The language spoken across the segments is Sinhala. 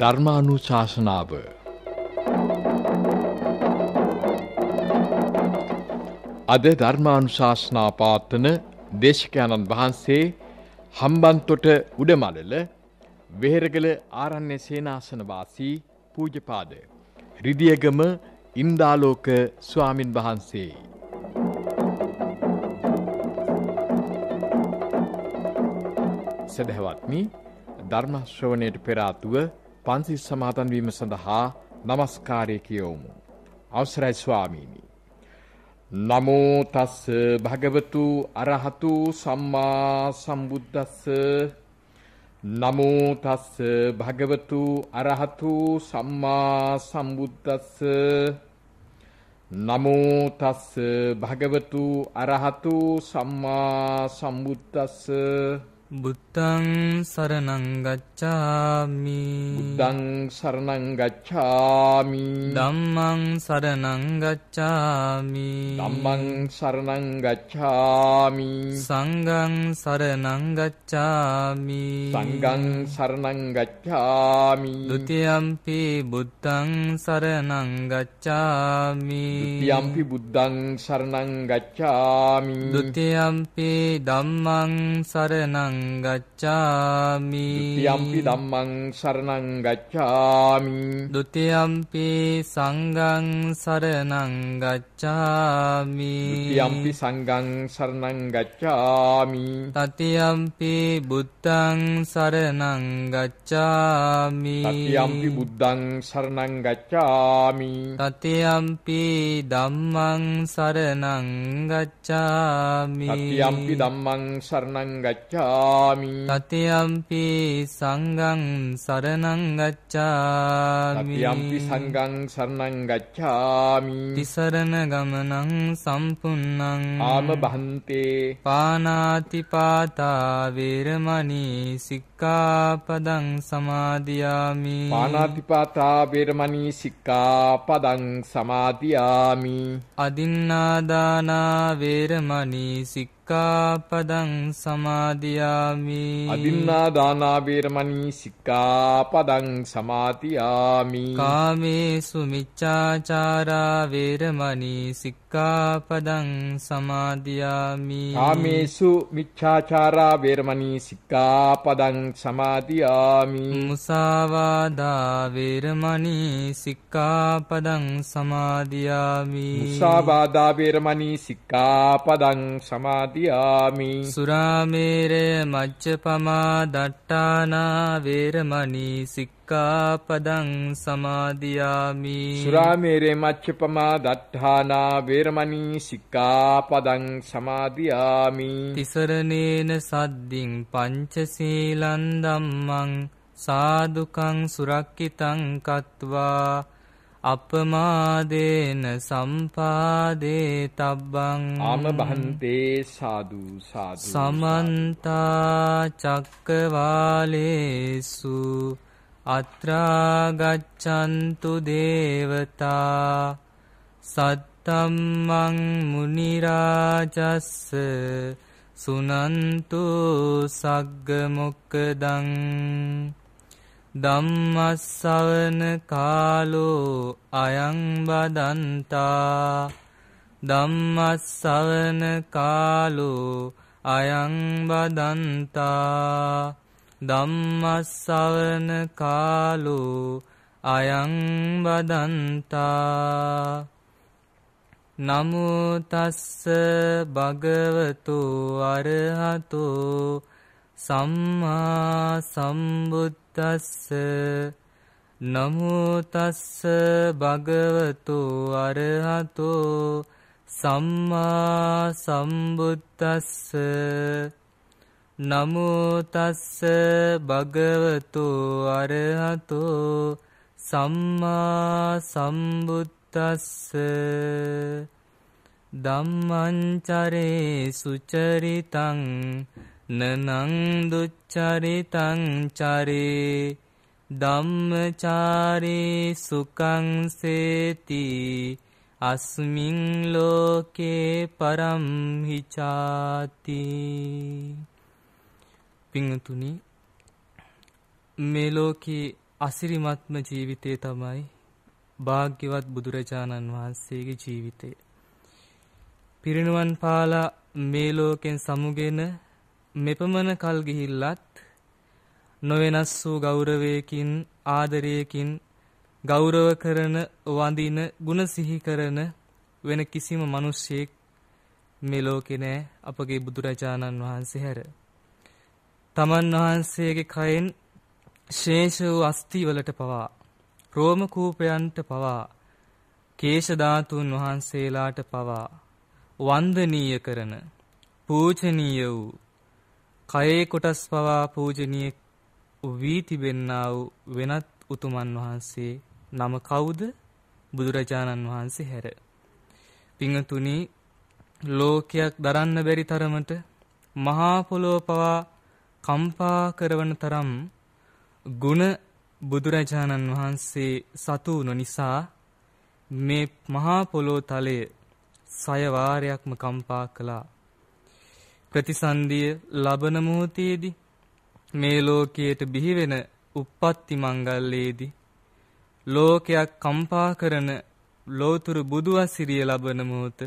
ධර්මානුශාසනාව අද ධර්මානුශාසනා පාත්තන දේශකයණන් වහන්සේ හම්බන්තොට උඩමලල වෙහෙරගල ආරණ්‍ය සේනාසනවාසී පූජපාද රිදියගම ඉන්දාලෝක ස්වාමින් වහන්සේ. සැදැහවත්මි ධර්මශ්‍රවණයට පෙරාතුව පන්සිල් සමාතන්වීම සඳහා නමස්කාරය කියවමු. අවසරයි ස්වාමීණි. නමෝ තස්ස භගවතු අරහතු සම්මා සම්බුද්දස්ස නමෝ තස්ස භගවතු අරහතු සම්මා සම්බුද්දස්ස නමෝ තස්ස භගවතු අරහතු සම්මා 무당 사르낭 가차미. 무당 사르낭 가차미. 남망 사르낭 가차미. 남망 사르낭 가차미. 상강 사르낭 가차미. 상강 사르낭 가차미. 두티암피 무당 사르낭 가차미. 두티암피 무당 사르낭 가차미. 두티암피 남망 사르낭 嗯，该。ගච්ඡාමි ဒ ුතියම්පි ධම්මං සරණං ගච්ඡාමි ဒ ුතියම්පි සංඝං සරණං ගච්ඡාමි ဒ ුතියම්පි සංඝං සරණං ගච්ඡාමි තතියම්පි බුත්තං සරණං ගච්ඡාමි තතියම්පි බුද්ධං සරණං ගච්ඡාමි තතියම්පි ධම්මං සරණං ගච්ඡාමි තතියම්පි ධම්මං සරණං ගච්ඡාමි තතියම්පි සංඝං සරණං ගච්ඡාමි තතියම්පි සංඝං සරණං ගච්ඡාමි තිසරණ ගමනං සම්පුන්නං ආම බහන්තේ පානාතිපාතා වේරමණී සික්ඛාපදං සමාදියාමි පානාතිපාතා වේරමණී සික්ඛාපදං සමාදියාමි අදින්නාදානා වේරමණී සික්ඛාපදං සමාදියාමි. අදින්නා දානා වේරමණී සික්ඛාපදං සමාදියාමි. කාමේසු මිච්ඡාචාරා වේරමණී සික්ඛාපදං සමාදියාමි. කාමේසු මිච්ඡාචාරා වේරමණී සික්ඛාපදං සමාදියාමි. මුසාවාදා වේරමණී සික්ඛාපදං සමාදියාමි. මුසාවාදා සමාදියාමි සුරාමේරය මච්චපමා දට්ටානා වේරමණී සික්ඛාපදං සමාදියාමි. සුරාමේරේ මච්චපමා දට්ඨානා වේරමණී සික්ඛාපදං සමාදියාමි. තිසරණේන සද්දින් පංචසීලං ධම්මං සාදුකං සුරක්කිතං කତ୍වා අපමාදේන සම්පාදේ තබ්බං ආම බහන්තේ සාදු සාදු සමන්තා චක්කවාලේසු අත්‍රාගච්ඡන්තු දේවතා සත්තම්මං මුනිරාජස්ස සුනන්තු සග්ග මොක්කදං ධම්මස්සවන කාලෝ අයං බදන්තා. ධම්මස්සවන කාලෝ අයං බදන්තා. ධම්මස්සවන කාලෝ අයං බදන්තා. නමුතස්ස භගවතු අරහතු. සම්මා සම්බුද්දස්ස නමුතස්ස භගවතු අරහතු සම්මා සම්බුද්දස්ස නමුතස්ස භගවතු අරහතු සම්මා සම්බුද්දස්ස ධම්මංචරේ සුචරිතං නනං දුච්චරිතං චරේ ධම්මචාරේ සුකං සේති අස්මින් ලෝකේ පරම් හිචාති පිංතුනි මේ ලෝකේ අසිරිමත්ම ජීවිතය තමයි භාග්‍යවත් බුදුරජාණන් වහන්සේගේ ජීවිතය. පිරිනුවන් පාලා මේ ලෝකෙන් සමුගෙන මෙපමණ කල් ගිහිල්ලත් නොවෙනස් වූ ගෞරවයකින් ආදරයකින් ගෞරව කරන වඳින ගුණ සිහි කරන වෙන කිසිම මිනිස්සෙක් මේ ලෝකේ නෑ අපගේ බුදුරජාණන් වහන්සේ හැර. තමන් වහන්සේගේ කයෙන් ශේෂ වූ අස්ථි වලට පවා රෝම කූපයන්ට පවා කේශ ධාතුන් වහන්සේලාට පවා වන්දනීය කරන පූජනීය වූ කයේ කොටස් පවා පූජනීය වී තිබෙන්නා වූ වෙනත් උතුමන් වහන්සේ නම කවුද? බුදුරජාණන් වහන්සේ හැර. පිංතුනි ලෝකයක් දරන්න බැරි තරමට මහා පොළොව පවා කම්පා කරවන තරම් ගුණ බුදුරජාණන් වහන්සේ සතු වුණ නිසා මේ මහා පොළොව තලය සය වාරයක්ම කම්පා කළා. ප්‍රතිසන්දිය ලබන මොහොතේදී මේ ලෝකයට බිහිවෙන උප්පත්ති මංගල්‍යයේදී ලෝකයක් කම්පා කරන ලෝතුරු බුදු අසිරිය ලබන මොහොත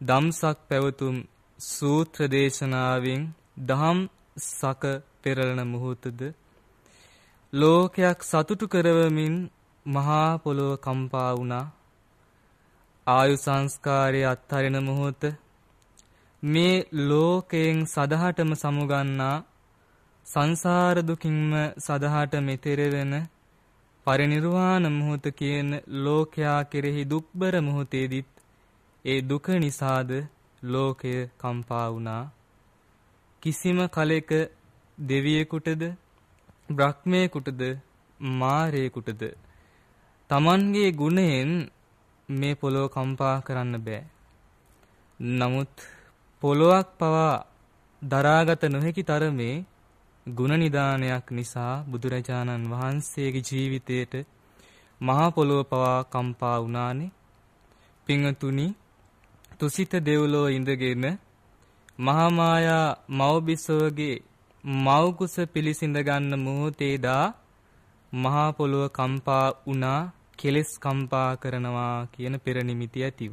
දම්සක් පැවතුම් සූත්‍ර දේශනාවෙන් දහම් සක පෙරලන මොහොතද ලෝකයක් සතුටු කරවමින් මහා පොළොව කම්පා වුණා. ආයු සංස්කාරය අත්හරින මොහොත මේ ලෝකයෙන් සදහටම සමුගන්නා සංසාර දුකින්ම සදහට මෙතෙර වෙන පරිනිර්වාණ මොහොත කියන ලෝකයා කෙරෙහි දුක්බර මොහොතේදීත් ඒ දුක නිසාද ලෝකය කම්පා වුණා කිසිම කලෙක දෙවියෙකුටද බ්‍රහ්මයෙකුටද මාරයෙකුටද තමන්ගේ ගුණයෙන් මේ පොළොව කම්පා කරන්න බෑ. නමුත් පොළොවක් පවා දරාගත නොහැකි තරමේ ගුණ නිදානයක් නිසා බුදුරජාණන් වහන්සේගේ ජීවිතයට මහා පොළොව පවා කම්පා වුණානේ. පිංතුනි තුසිත දෙව්ලෝ ඉඳගෙන මහා මායා මව්බිසවගේ මව්කුස පිළිසිඳ ගන්න මොහොතේදා මහා පොළොව කම්පා වුණා කෙලෙස් කම්පා කරනවා කියන පෙර නිමිති ඇතිව.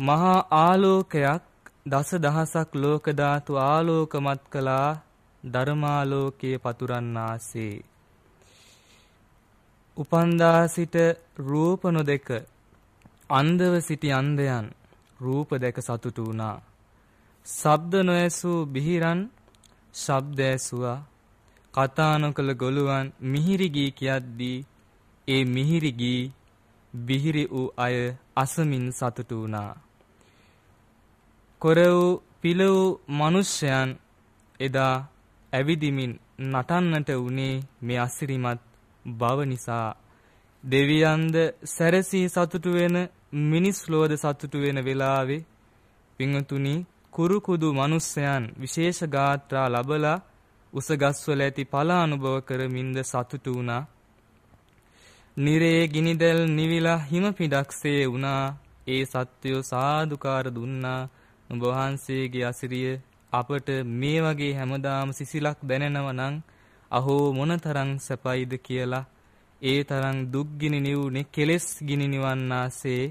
මහා ආලෝකයක් දස දහසක් ලෝක ධාතු ආලෝකමත් කළා ධර්මාලෝකයේ පතුරන්නාසේ. උපන්දා සිට රූප නොදෙක අන්ධව සිටි අන්ධයන් රූප දැක සතුටු වුණා. ශබ්ද නොඇසූ බිහිරන් ශබ්ද ඇසුවා. කතා නොකළ ගොළුවන් මිහිරි ගී කියද්දී ඒ මිහිරි ගී බිහිරි වූ අය අසමින් සතුටු වුණා. කොර වූ පිළ වූ මිනිසයන් එදා ඇවිදිමින් නටන්නට වුණේ මේ අසිරිමත් බව නිසා. දෙවියන්ද සැරසී සතුටු වෙන මිනිස් ලෝද සතුටු වෙන වෙලාවේ පිංතුනි කුරු කුදු මිනිසයන් විශේෂ ගාත්‍රා ලබලා උස ගස්වල ඇති ඵල අනුභව කරමින්ද සතුටු වුණා. නිරේ ගිනිදැල් නිවිලා හිම පිඩක්සේ වුණා. ඒ සත්වයෝ සාදුකාර දුන්නා. නුඹ වහන්සේගේ අසිරිය අපට මේ වගේ හැමදාම සිසිලක් දැනෙනව නම් අහෝ මොනතරම් සැපයිද කියලා. ඒ තරම් දුක් ගිනි නිවුනේ කෙලෙස් ගිනි නිවන්නාසේ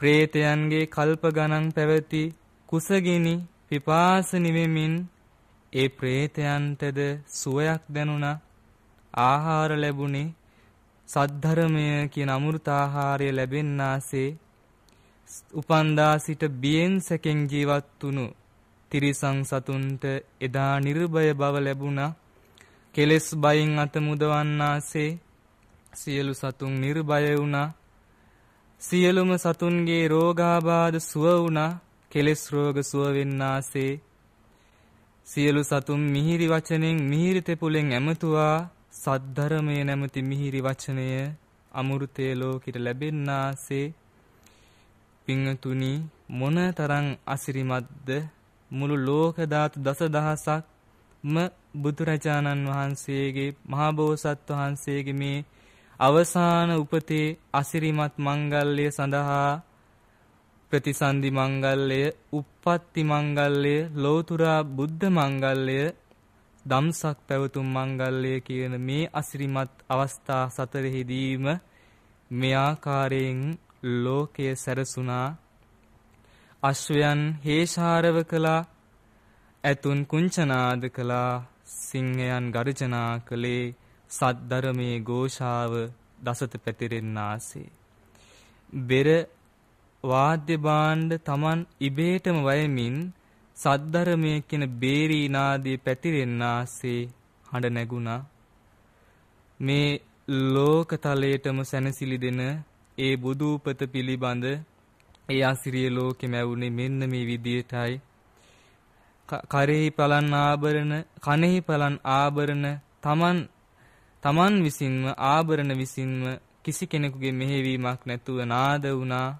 ප්‍රේතයන්ගේ කල්ප ගණන් පැවති කුසගිනි පිපාස නිවෙමින් ඒ ප්‍රේතයන්ටද සුවයක් දැනුණා. ආහාර ලැබුණේ සද්ධර්මය කියන අමෘතාහාරය ලැබෙන්නාසේ. උපන්දා සිට බියෙන් සැකෙන් ජීවත් වුණු තිරිසං සතුන්ට එදා නිර්භය බව ලැබුණා. කෙලෙස් බයින් අත මුදවන්නාසේ සියලු සතුන් නිර්භය වුණා. සියලුම සතුන්ගේ රෝගාබාධ සුව වුණා. කෙලෙස් රෝග සුව වෙන්නාසේ සියලු සතුන් මිහිරි වචනෙන් මිහිරි තෙපුලෙන් ඇමතුවා. සද්ධර්මය නැමති මිහිරි වචනය අමෘතය ලෝකිට ලැබෙන්නාසේ පිංතුනි මොන තරම් අසිරිමත්ද? මුළු ලෝක ධාතු දසදහසක්ම බුදුරජාණන් වහන්සේගේ මහා බෝසත් වහන්සේගේ මේ අවසාන උපතේ අසිරිමත් මංගල්‍ය සඳහා ප්‍රතිසන්දි මංගල්‍යය, uppatti මංගල්‍යය, ලෝතුරා බුද්ධ මංගල්‍යය දම්සක් පැවතුම් මංගල්‍ය කියන මේ අසිරිමත් අවස්ථා සතරෙහිදීම මේ ආකාරයෙන් ලෝකය සැරසුණා. අශ්වයන් හේෂාරව කළා. ඇතුන් කුංචනාද කළා. සිංහයන් ගර්ජනා කළේ. සද්ධරමේ ഘോഷාව දසත පැතිරෙන්නාසේ. බෙර වාද්‍ය භාණ්ඩ Taman ඉබේටම වයමින් සද්ධරමය කියන බේරී නාදයේ පැතිරෙන්නාසේ හඬ නැගුණා. මේ ලෝකතලයටම සැනසිලි දෙන ඒ බුදු උපත පිළිබඳ ඒ ආසිරිය ලෝකෙම ඇවුනේ මෙන්න මේ විදියටයි. කරෙහි පලන් ආභරණ කනෙහි පලන් ආභරණ තමන් තමන් විසින්ම ආභරණ විසින්ම කිසි කෙනෙකුගේ මෙහෙවීමක් නැතුව නාද වුණා.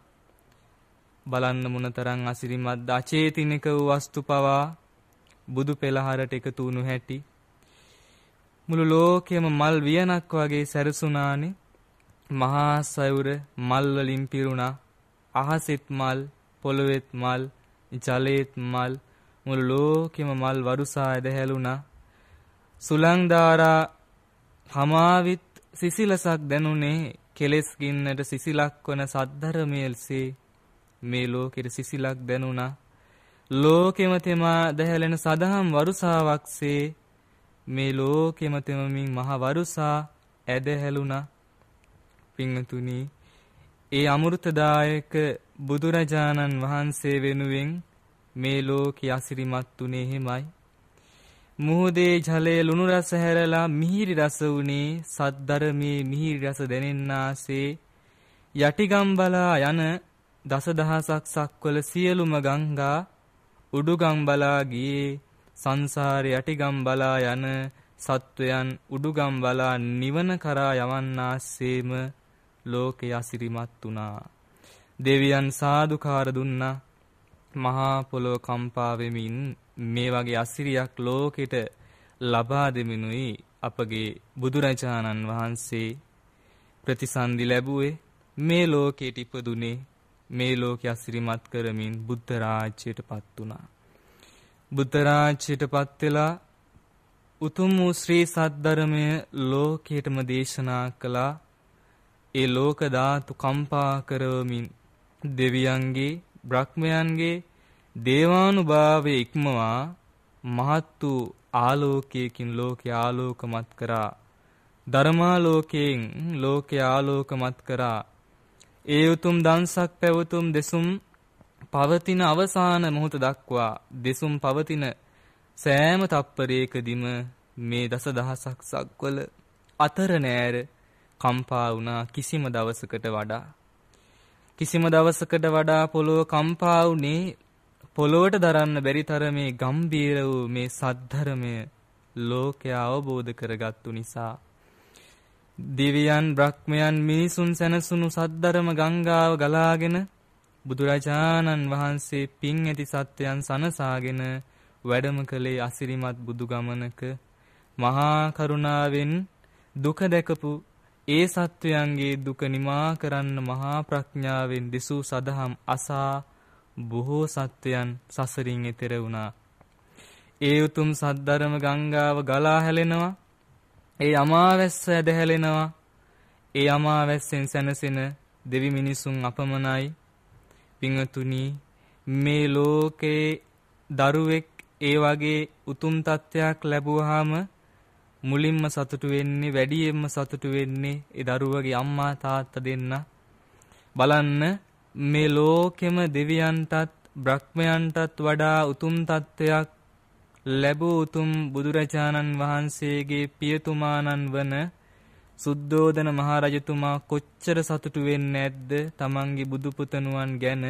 බලන්න මොනතරම් අසිරිමත් අචේතිනික වූ වස්තු පවා බුදු පෙළහරට එකතු වුණු හැටි. මුළු ලෝකෙම මල් වියනක් වගේ සැරසුණානේ. මහා සයුර මල් වලින් පිරුණා. අහසෙත් මල් පොළොවෙත් මල් ජලයේත් මල් මුළු ලෝකෙම මල් වරුසා ඇදහැළුණා සුලංදාරා හමාවිත් සිසිලසක් දැනුනේ කෙලෙස් ගින්නට සිසිලක් වන සද්ධර්මයල්සේ මේ ලෝකෙට සිසිලක් දැනුණා. ලෝකෙම තෙමා දැහැලෙන සදහම් වරුසාවක්සේ. මේ ලෝකෙම තෙමමින් මහ වරුසා ඇදහැලුණා. පිංතුනි ඒ අමෘතදායක බුදුරජාණන් වහන්සේ වෙනුවෙන් මේ ලෝකෙ අසිරිමත් උනේ එහෙමයි. මුහුදේ ජලය ලුණු රස හැරලා මිහිරි රස වුණේ සද්ධර්මයේ මිහිරි රස දැනෙන්නාසේ යටිගම්බලා යන දසදහසක් සක්වල සියලුම ගංගා උඩුගම් බලා ගියේ සංසාරේ යටිගම් බලා යන සත්වයන් උඩුගම් බලා නිවන කරා යවන්නාසේම ලෝකය අසිරිමත් වුණා. දෙවියන් සාදුකාර දුන්නා. මහා පොළොව කම්පා වෙමින් මේ වගේ අසිරියක් ලෝකෙට ලබා දෙමිනුයි අපගේ බුදුරජාණන් වහන්සේ ප්‍රතිසන්දි ලැබුවේ මේ ලෝකෙට ඉපදුනේ මේ ලෝකය අසිරිමත් කරමින් බුද්ධ රාජ්‍යයට පත් වුණා. බුද්ධ රාජ්‍යයට පත් වෙලා උතුම් වූ ශ්‍රී සද්ධර්මය ලෝකයටම දේශනා කළා. ඒ ලෝක ධාතු කම්පා කරවමින් දෙවියන්ගේ බ්‍රහ්මයන්ගේ දේවානුභාවය ඉක්මවා මහත් වූ ආලෝකයකින් ලෝකය ආලෝකමත් කරා. ධර්මාලෝකයෙන් ලෝකය ආලෝකමත් කරා. ඒ උතුම් දන්සක් පැවතුම් දෙසුම් පවතින අවසාන මොහොත දක්වා දෙසුම් පවතින සෑම තප්පරයකදීම මේ දස දහසක් සක්වල අතර නෑර කම්පා වුණා කිසිම දවසකට වඩා. කිසිම දවසකට වඩා පොළොව කම්පා වුණේ පොළොවට දරන්න බැරි තරමේ ගම්බීර වූ මේ සද්ධර්මය ලෝකයා අවබෝධ කරගත්තු නිසා. දිව්‍යයන් බ්‍රහ්මයන් මිනිසුන් සැනසුණු සද්ධර්ම ගංගාව ගලාගෙන බුදුරජාණන් වහන්සේ පින් ඇති සත්වයන් සනසාගෙන වැඩම කළේ අසිරිමත් බුදු ගමනක මහා කරුණාවෙන් දුක දැකපු ඒ සත්වයන්ගේ දුක නිමා කරන්න මහා ප්‍රඥාවෙන් දිසූ සදහම් අසා බොහෝ සත්වයන් සසරින් එතෙර වුණා. ඒ උතුම් සද්ධර්ම ගංගාව ගලා හැලෙනවා ඒ අමාවැස්ස ඇදහැලෙනවා. ඒ අමාවැස්සෙන් සැනසෙන දෙවි මිනිසුන් අපමණයි. පිංතුනි මේ ලෝකේ දරුවෙක් ඒ වගේ උතුම් තත්ත්වයක් ලැබුවාම මුලින්ම සතුටු වෙන්නේ වැඩියෙන්ම සතුටු වෙන්නේ ඒ දරුවගේ අම්මා තාත්තා දෙන්න. බලන්න මේ ලෝකෙම දෙවියන්ටත් බ්‍රහ්මයන්ටත් වඩා උතුම් තත්ත්වයක් ලැබූ උතුම් බුදුරජාණන් වහන්සේගේ පියතුමාණන් වන සුද්ධෝදන මහරජතුමා කොච්චර සතුටු වෙන්නේ නැද්ද තමන්ගේ බුදු පුතණුවන් ගැන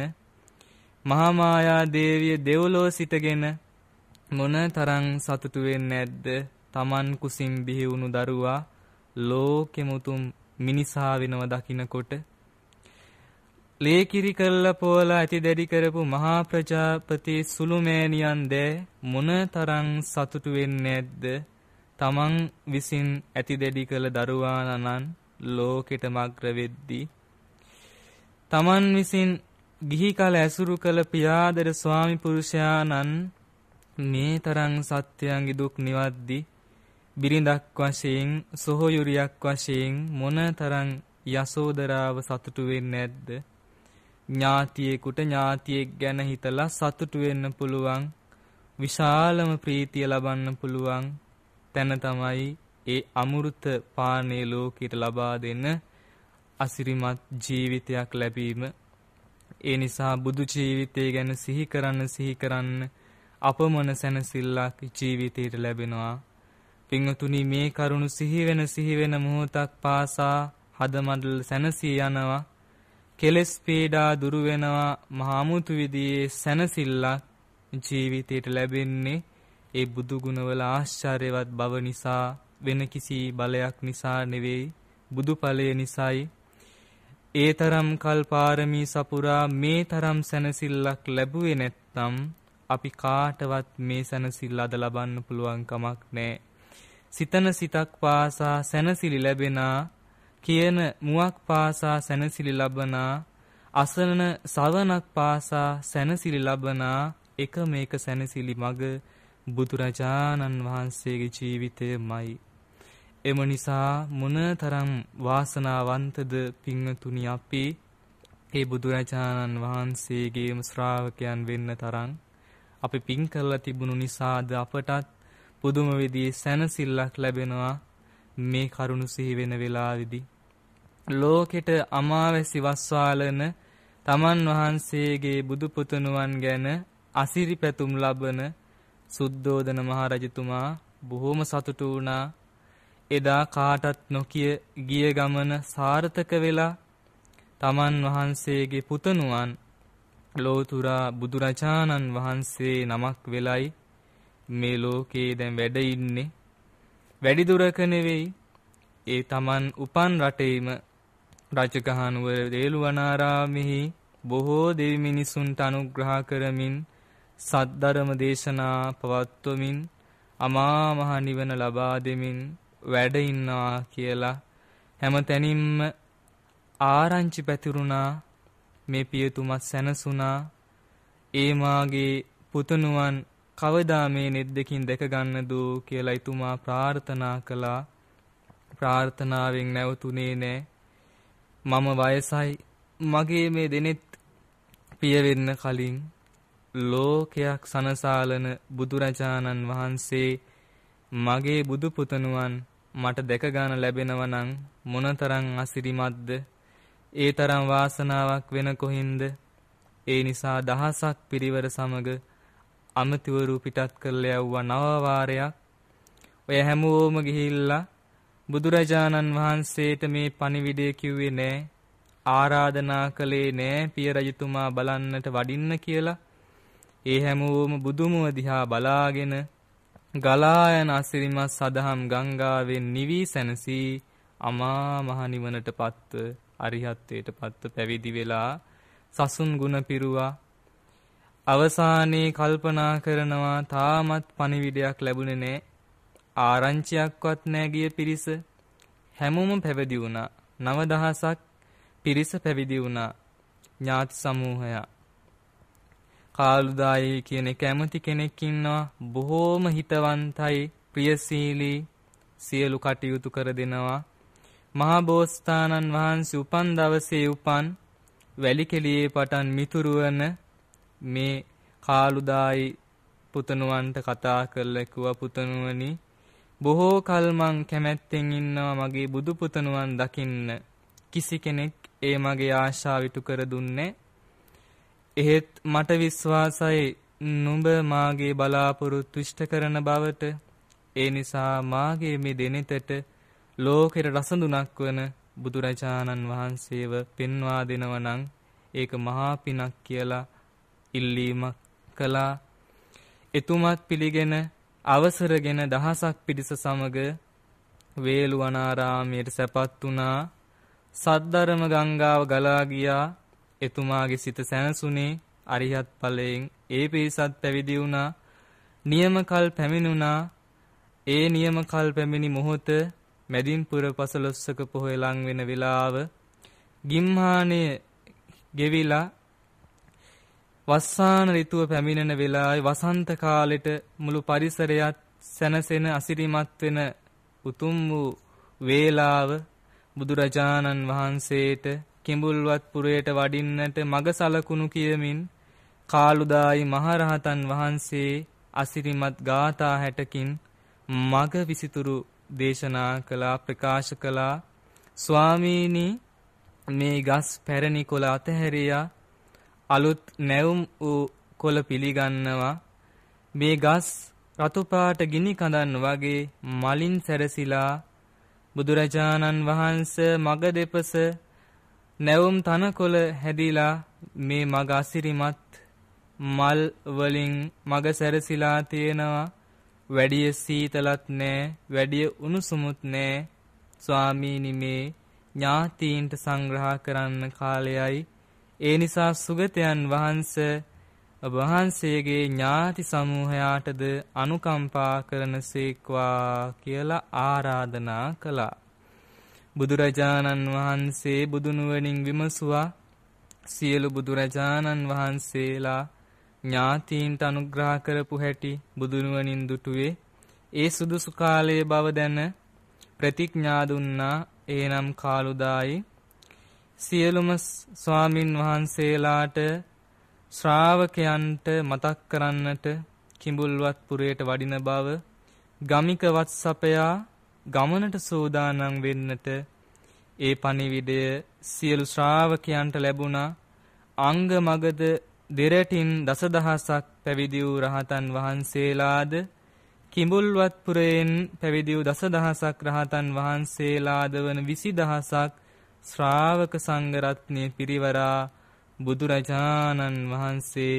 මහා මායා දේවිය දෙව්ලොව සිටගෙන මොන තරම් සතුටු වෙන්නේ නැද්ද තමන් කුසින් බිහි වුණු දරුවා ලෝකෙම උතුම් මිනිසා වෙනව දකින්නකොට ලේකිරි කල්ල පෝලා ඇති දැඩි කරපු මහා ප්‍රජාපති සුළුමෑණියන් දෑ මොන තරම් සතුටු වෙන්නේ නැද්ද? තමන් විසින් ඇති දැඩි කළ දරුවානන් ලෝකෙට මග්‍ර වෙද්දී තමන් විසින් ගිහි කල ඇසුරු කළ පියාදර ස්වාමි පුරුෂයාණන් මේ තරම් සත්‍යයන්ගේ දුක් නිවද්දි බිරිඳක් වශයෙන් සොහොයුරියක් වශයෙන් මොනතරම් යසෝදරාව සතුටු වෙන්නේ නැද්ද? ඥාතියෙකුට ඥාතියෙක් ගැන හිතලා සතුටු වෙන්න පුළුවන් විශාලම ප්‍රීතිය ලබන්න පුළුවන් තැන තමයි ඒ අමෘත පානීය ලෝකයට ලබා දෙන අසිරිමත් ජීවිතයක් ලැබීම. ඒ නිසා බුදු ජීවිතය ගැන සිහි කරන්න සිහි කරන්න අපමණ සැනසෙල්ලක් ජීවිතයට ලැබෙනවා. පින්වතුනි මේ කරුණු සිහි වෙන සිහි වෙන මොහොතක් පාසා හදමඩල සැනසී යනවා කෙලෙස් පීඩා දුරු වෙනවා මහාමුතු විදියේ සැනසෙල්ලක් ජීවිතයට ලැබෙන්නේ ඒ බුදු ගුණවල ආශ්චර්යවත් බව නිසා වෙන කිසි බලයක් නිසා නෙවෙයි බුදු ඵලය නිසායි ඒ තරම් කල් පාරමී සපුරා මේ තරම් සැනසෙල්ලක් ලැබුවේ නැත්නම් අපි කාටවත් මේ සැනසෙල්ල අද ලබන්න පුළුවන් කමක් නැහැ. සිතන සිතක් පාසා සැනසිලි ලැබෙනා කියන මුවක් පාසා සැනසිලි ලබනා අසන සවනක් පාසා සැනසිලි ලබනා එක මේක සැනසිලි මග බුදුරජාණන් වහන්සේගේ ජීවිතයමයි. එම නිසා මොනතරම් වාසනාවන්තද පිංතුනි අපි ඒ බුදුරජාණන් වහන්සේගේම ශ්‍රාවකයන් වෙන්න තරම් අපි පින් කරලා තිබුණු නිසාද අපටත් පුදුම විදිහේ සැනසෙල්ලක් ලැබෙනවා මේ කරුණු සිහි වෙන වෙලාවේදී. ලෝකෙට අමාවැසි වස්වාලන තමන් වහන්සේගේ බුදු පුතුණුවන් ගැන අසිරි පැතුම් ලබන සුද්ධෝදන මහරජතුමා බොහෝම සතුටු වුණා. එදා කාටත් නොකිය ගිය ගමන සාර්ථක වෙලා තමන් වහන්සේගේ පුතණුවන් ලෝතුරා බුදුරජාණන් වහන්සේ නමක් වෙලයි මේ ලෝකේ දැන් වැඩ ඉන්නේ. වැඩි දුරක නෙවෙයි. ඒ තමන් උපන් රටේම රජගහනුවර වේළුවනාරාමෙහි බොහෝ දෙවි මිනිසුන්ට අනුග්‍රහ කරමින් සද්ධර්ම දේශනා පවත්වමින් අමා මහ නිවන ලබා දෙමින් වැඩ ඉන්නවා කියලා හැම තැනින්ම ආරංචි පැතිරුණා මේ පියතුමත් සැනසුණා. ඒ මාගේ පුතණුවන් කවදා මේ නෙත් දෙකින් දැක ගන්නද කියලා එතුමා ප්‍රාර්ථනා කළා. ප්‍රාර්ථනාවෙන් නැවතුනේ නෑ. මම වයසයි. මගේ මේ දෙනෙත් පිය වෙන්න කලින් ලෝකයක් සනසාලන බුදුරජාණන් වහන්සේ මගේ බුදු පුතණුවන් මට දැක ගන්න ලැබෙනවා නම් මොනතරම් අසිරිමත්ද? ඒ තරම් වාසනාවක් වෙන කොහින්ද? ඒ නිසා දහසක් පිරිවර සමග අමතිවරු පිටත් කරලා යවුවා නව වාරයක්. ඔය හැමෝම ගිහිල්ලා බුදුරජාණන් වහන්සේට මේ පණිවිඩය කිව්වේ නෑ. ආරාධනා කළේ නෑ පිය රජතුමා බලන්නට වඩින්න කියලා. ඒ හැමෝම බුදුමුව දිහා බලාගෙන ගලා යන අසිරිමත් සදහම් ගංගාවෙන් නිවි සැනසී අමා මහ නිවනට පත්ව අරිහත්ත්වයට පත්ව පැවිදි වෙලා සසුන් ගුණ පිරුවා. අවසානයේ කල්පනා කරනවා තාමත් පණිවිඩයක් ලැබුණේ නැහැ ආරංචියක්වත් නැහැ ගිය පිරිස. හැමෝම පැවිදි වුණා. 9000ක් පිරිස පැවිදි වුණා. ඥාති සමූහයා. කාලුදායි කියන කැමති කෙනෙක් ඉන්නවා. බොහෝම හිතවන්තයි ප්‍රියශීලී සියලු කටයුතු කර දෙනවා. මහා බෝසතාණන් වහන්සේ උපන් දවසේ උපන් වැලිකෙලියේ පටන් මිතුරුවන මේ කාලුදායි පුතණුවන්ට කතා කරලා කිව්වා පුතණුවනි බොහෝ කල් මං කැමැත්තෙන් ඉන්නවා මගේ බුදු පුතණුවන් දකින්න. කිසි කෙනෙක් ඒ මගේ ආශාව ඉටු කර දුන්නේ එහෙත් මට විශ්වාසයි නුඹ මාගේ බලාපොරොත්තු ඉෂ්ට කරන බවට. ඒ නිසා මාගේ මේ දෙනෙතට ලෝකෙට රසඳුනක් වන බුදුරජාණන් වහන්සේව පෙන්වා දෙනව නම් ඒක මහා පිනක් කියලා ඉල්ලීමක් කළා. එතුමත් පිළිගෙන අවසරගෙන දහසක් පිරිස සමග වේළුවනාරාමයට සැපත් වුණා. සද්ධර්ම ගංගාව ගලා ගියා. එතුමාගේ සිත සැනසුනේ අරිහත් ඵලයෙන් ඒ පිරිසත් පැවිදි වුණා. නියම කල් පැමිණුණා. ඒ නියම කල් පැමිණි මොහොත මැදින්පුර පසළොස්වක පොහොය ලං වෙන වෙලාව ගිම්හානය ගෙවිලා වස්සාන ඍතුව පැමිණෙන වෙලාවේ වසන්ත කාලෙට මුළු පරිසරයත් සැනසෙන අසිරිමත් වෙන උතුම් වූ වේලාව බුදුරජාණන් වහන්සේට කිඹුල්වත් පුරයට වඩින්නට මග සලකුණු කියමින් කාලුදායි මහරහතන් වහන්සේ අසිරිමත් ගාථා හැටකින් මග විසිතුරු දේශනා කළා ප්‍රකාශ කළා. ස්වාමීනි මේ ගස් පැරණි කොළ අතහැරියා. අලුත් නැවුම් වූ කොළ පිළිගන්නවා. මේ ගස් රතු පාට ගිනි කඳන් වගේ මලින් සැරසිලා බුදුරජාණන් වහන්සේ මග දෙපස නැවුම් තනකොළ හැදිලා මේ මග අසිරිමත් මල් වලින් මග සැරසිලා තියෙනවා. වැඩිය සීතලත් නෑ වැඩිය උණුසුමුත් නෑ. ස්වාමීනි මේ ඥාතීන්ට සංග්‍රහ කරන්න කාලයයි. ඒ නිසා සුගතයන් වහන්සේ වහන්සේගේ ඥාති සමූහයාටද අනුකම්පා කරනසේක්වා කියලා ආරාධනා කළා. බුදුරජාණන් වහන්සේ බුදුනුවණින් විමසුවා සියලු බුදුරජාණන් වහන්සේලා ඥාතීන්ට අනුග්‍රහ කරපු හැටි බුදුනුවණින් දුටුවේ ඒ සුදුසු කාලයේ බව දැන ප්‍රතිඥා දුන්නා. එනම් කාලුදායි. සියලුම ස්වාමින් වහන්සේලාට ශ්‍රාවකයන්ට මතක් කරන්නට කිඹුල්වත් පුරයට වඩින බව ගමික වත්සපයා ගමනට සූදානම් වෙන්නට ඒ පණිවිඩය සියලු ශ්‍රාවකයන්ට ලැබුණා. අංග මගද දෙරටින් දසදහසක් පැවිදි වූ රහතන් වහන්සේලාද කිඹුල්වත් පුරයෙන් පැවිදි වූ දසදහසක් රහතන් වහන්සේලාද වන 20000ක් ශ්‍රාවක සංඝ රත්නයේ පිරිවරා බුදුරජාණන් වහන්සේ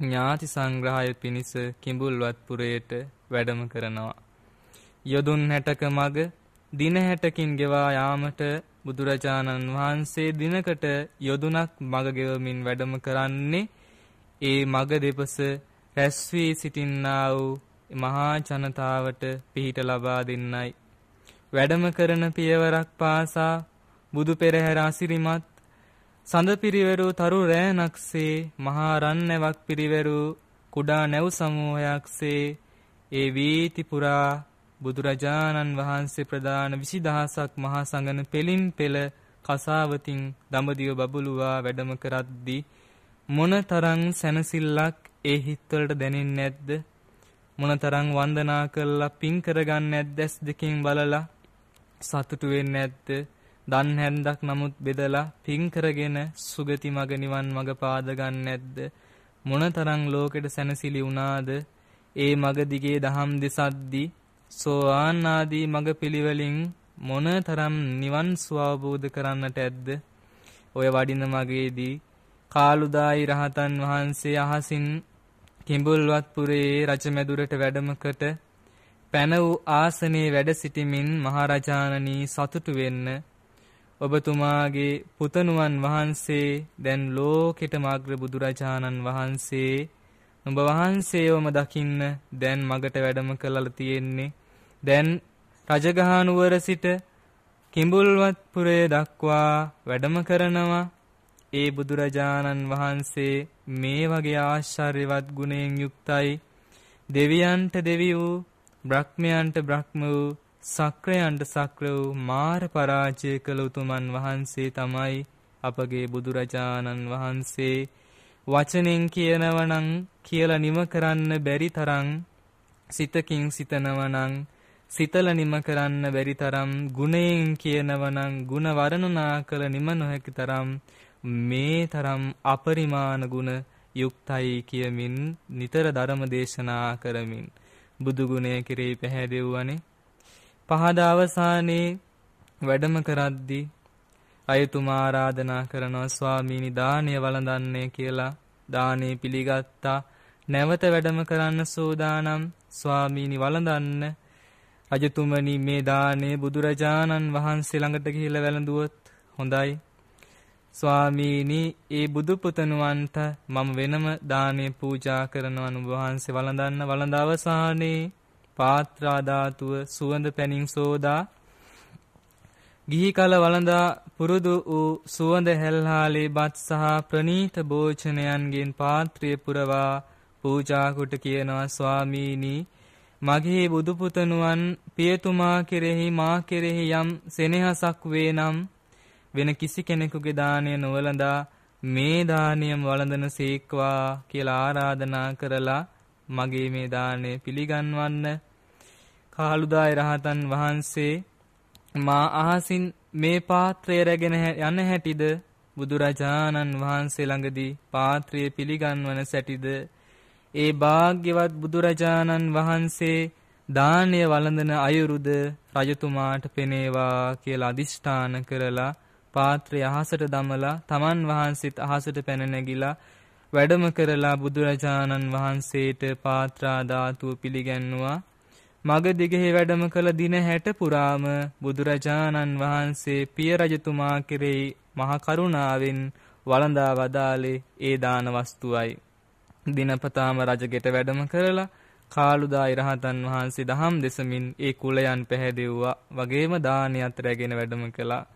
ඥාති සංග්‍රහය පිණිස කිඹුල්වත් පුරයට වැඩම කරනවා. යොදුන් 60ක මග දින 60කින් ගෙවා යාමට බුදුරජාණන් වහන්සේ දිනකට යොදුනක් මග ගෙවමින් වැඩම කරන්නේ ඒ මග දෙපස රැස් වී සිටින්නා වූ මහා ජනතාවට පිහිට ලබා දෙන්නයි. වැඩම කරන පියවරක් පාසා බුදු පෙරහැර අසිරිමත් සඳ පිරිවරු තරු රෑනක්සේ මහා රන්නැවක් පිරිවරු කුඩා නැව් සමූහයක්සේ ඒ වීති පුරා බුදුරජාණන් වහන්සේ ප්‍රදාන විසිදහසක් මහා සඟන පෙළින් පෙළ කසාවතින් දඹදිව බබළුවා වැඩම කරද්දී මොනතරම් සැනසෙල්ලක් ඒ හිත්වලට දැනෙන්නේ නැද්ද? මොනතරම් වන්දනා කරලා පින් කරගන්නේ නැද්ද? ඇස් දෙකෙන් බලලා සතුටු වෙන්නේ නැද්ද? දන් හැන්දක් නමුත් බෙදලා පින් කරගෙන සුගති මග නිවන් මග පාද ගන්න නැද්ද මොනතරම් ලෝකෙට සැනසිලි වුණාද? ඒ මග දිගේ දහම් දෙසද්දි සෝවාන් ආදී මග පිළිවෙලින් මොනතරම් නිවන් ස්වබෝධ කරන්නට ඇද්ද? ඔය වඩින මගේදී කාලුදායි රහතන් වහන්සේ අහසින් කිඹුල්වත් පුරේ රජමැදුරට වැඩමකට පැන වූ ආසනයේ වැඩ සිටිමින් මහරජාණනී සතුටු වෙන්න ඔබතුමාගේ පුතණුවන් වහන්සේ දැන් ලෝකෙටම අග්‍ර බුදුරජාණන් වහන්සේ නුඹ වහන්සේවම දකින්න දැන් මගට වැඩම කළලා තියෙන්නේ. දැන් රජගහ නුවර සිට කිඹුල්වත් පුරේ දක්වා වැඩම කරනවා. ඒ බුදුරජාණන් වහන්සේ මේ වගේ ආශ්චර්යවත් ගුණයෙන් යුක්තයි. දෙවියන්ට දෙවි වූ බ්‍රහ්මයන්ට බ්‍රහ්ම වූ සක්‍රයන්ට සක්‍ර වූ මාර පරාජය කළ උතුමන් වහන්සේ තමයි අපගේ බුදුරජාණන් වහන්සේ. වචනෙන් කියනවනම් කියලා නිම කරන්න බැරි තරම් සිතකින් සිතනවනම් සිතල නිම කරන්න බැරි තරම් ගුණයෙන් කියනවනම් ಗುಣ වර්ණනා කළ නිම නොහැකි තරම් මේ තරම් අපරිමාණ ගුණ යුක්තයි කියමින් නිතර ධර්ම දේශනා කරමින් බුදු ගුණය කෙරෙහි පැහැදෙව්වනේ පහද අවසානයේ වැඩම කරද්දී අයතුමා ආරාධනා කරනවා ස්වාමීනි දානය වළඳන්නේ කියලා. දානේ පිළිගත්තා. නැවත වැඩම කරන්න සෝදානම්. ස්වාමීනි වළඳන්න. රජතුමනි මේ දානේ බුදුරජාණන් වහන්සේ ළඟට ගිහිල්ලා වැළඳුවොත් හොඳයි. ස්වාමීනි ඒ බුදු පුතණුවන්ට මම වෙනම දානේ පූජා කරනවා. නුඹ වහන්සේ වළඳන්න වළඳ අවසානයේ පාත්‍රා ධාතුව සුවඳ පැනින් සෝදා ගිහි කල වළඳා පුරුදු වූ සුවඳ හැල්හාලේ බත් සහ ප්‍රනීත භෝජනයන්ගෙන් පාත්‍රය පුරවා පූජා කොට කියනවා ස්වාමීනි මගේ බුදු පුතණුවන් පියතුමා කෙරෙහි මා කෙරෙහි යම් සෙනෙහසක් වේ නම් වෙන කිසි කෙනෙකුගේ දාණය නොවලඳා මේ දානියම වළඳන සීක්වා කියලා ආරාධනා කරලා මගේ මේ දාණය පිළිගන්වන්න කාලුදායි රහතන් වහන්සේ මා අහසින් මේ පාත්‍රය රැගෙන යන හැටිද? බුදුරජාණන් වහන්සේ ළඟදී පාත්‍රය පිළිගන්වන සැටිද? ඒ භාග්‍යවත් බුදුරජාණන් වහන්සේ දානය වළඳන අයුරුද? රජතුමාට පෙනේවා කියලා අදිෂ්ඨාන කරලා පාත්‍රය අහසට දමලා තමන් වහන්සේත් අහසට පැන නැගිලා වැඩම කරලා බුදුරජාණන් වහන්සේට පාත්‍රා ධාතුව පිළිගැන්නුවා. මග දිගෙහි වැඩම කළ දින 60 පුරාම බුදුරජාණන් වහන්සේ පිය රජතුමා කෙරෙහි මහ කරුණාවෙන් වළඳා වදාලේ ඒ දාන වස්තුවයි දිනපතාම රජගෙට වැඩම කරලා කාලුදායි රහතන් වහන්සේ දහම් දෙසමින් ඒ කුලයන් පැහැදෙව්වා වගේම දානයත් රැගෙන වැඩම කළා.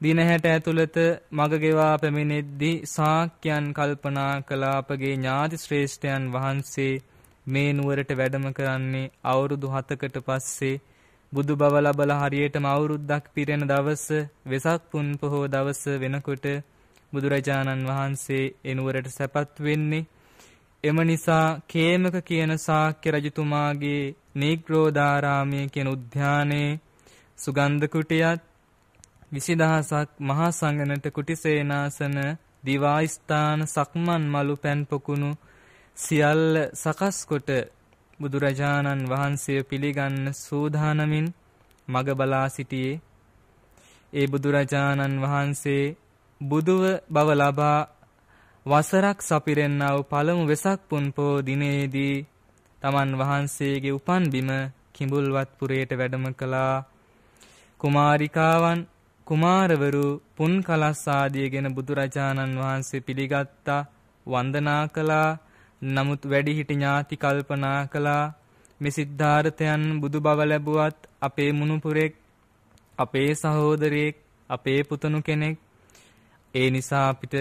දින 60 ඇතුළත මග ගෙවා පැමිණෙද්දී සාක්‍යයන් කල්පනා කළ අපගේ ඥාති ශ්‍රේෂ්ඨයන් වහන්සේ මේ නුවරට වැඩම කරන්නේ අවුරුදු 7කට පස්සේ. බුදු බව ලබලා හරියටම අවුරුද්දක් පිරෙන දවස වෙසක් පුන් පොහෝ දවස වෙනකොට බුදුරජාණන් වහන්සේ එනුවරට සැපත් වෙන්නේ. එම නිසා කේමක කියන ශාක්‍ය රජතුමාගේ නීග්‍රෝධාරාමය කියන උද්‍යානයේ සුගන්ධ කුටියත් විසිදහසක් මහා සංඝනට කුටිසේනාසන දිවා ස්ථාන සක්මන් මලු පැන් පොකුණු සියල්ල සකස් කොට බුදුරජාණන් වහන්සේ පිළිගන්න සූදානමින් මග බලා සිටියේ. ඒ බුදුරජාණන් වහන්සේ බුදුව බව ලබා වසරක් සපිරෙන්නා වූ පළමු වෙසක් පුන් පෝ දිනේදී තමන් වහන්සේගේ උපන් බිම කිඹුල්වත් පුරයට වැඩම කළා. කුමාරිකාවන් කුමාරවරු පුන් කලස් ආදියගෙන බුදුරජාණන් වහන්සේ පිළිගත්තා වන්දනා කළා. නමුත් වැඩිහිටි ඥාති කල්පනා කළා. මේ සිද්ධාර්ථයන් බුදු බව ලැබුවත් අපේ මුණුපුරෙක් අපේ සහෝදරයෙක් අපේ පුතණු කෙනෙක්. ඒ නිසා අපිට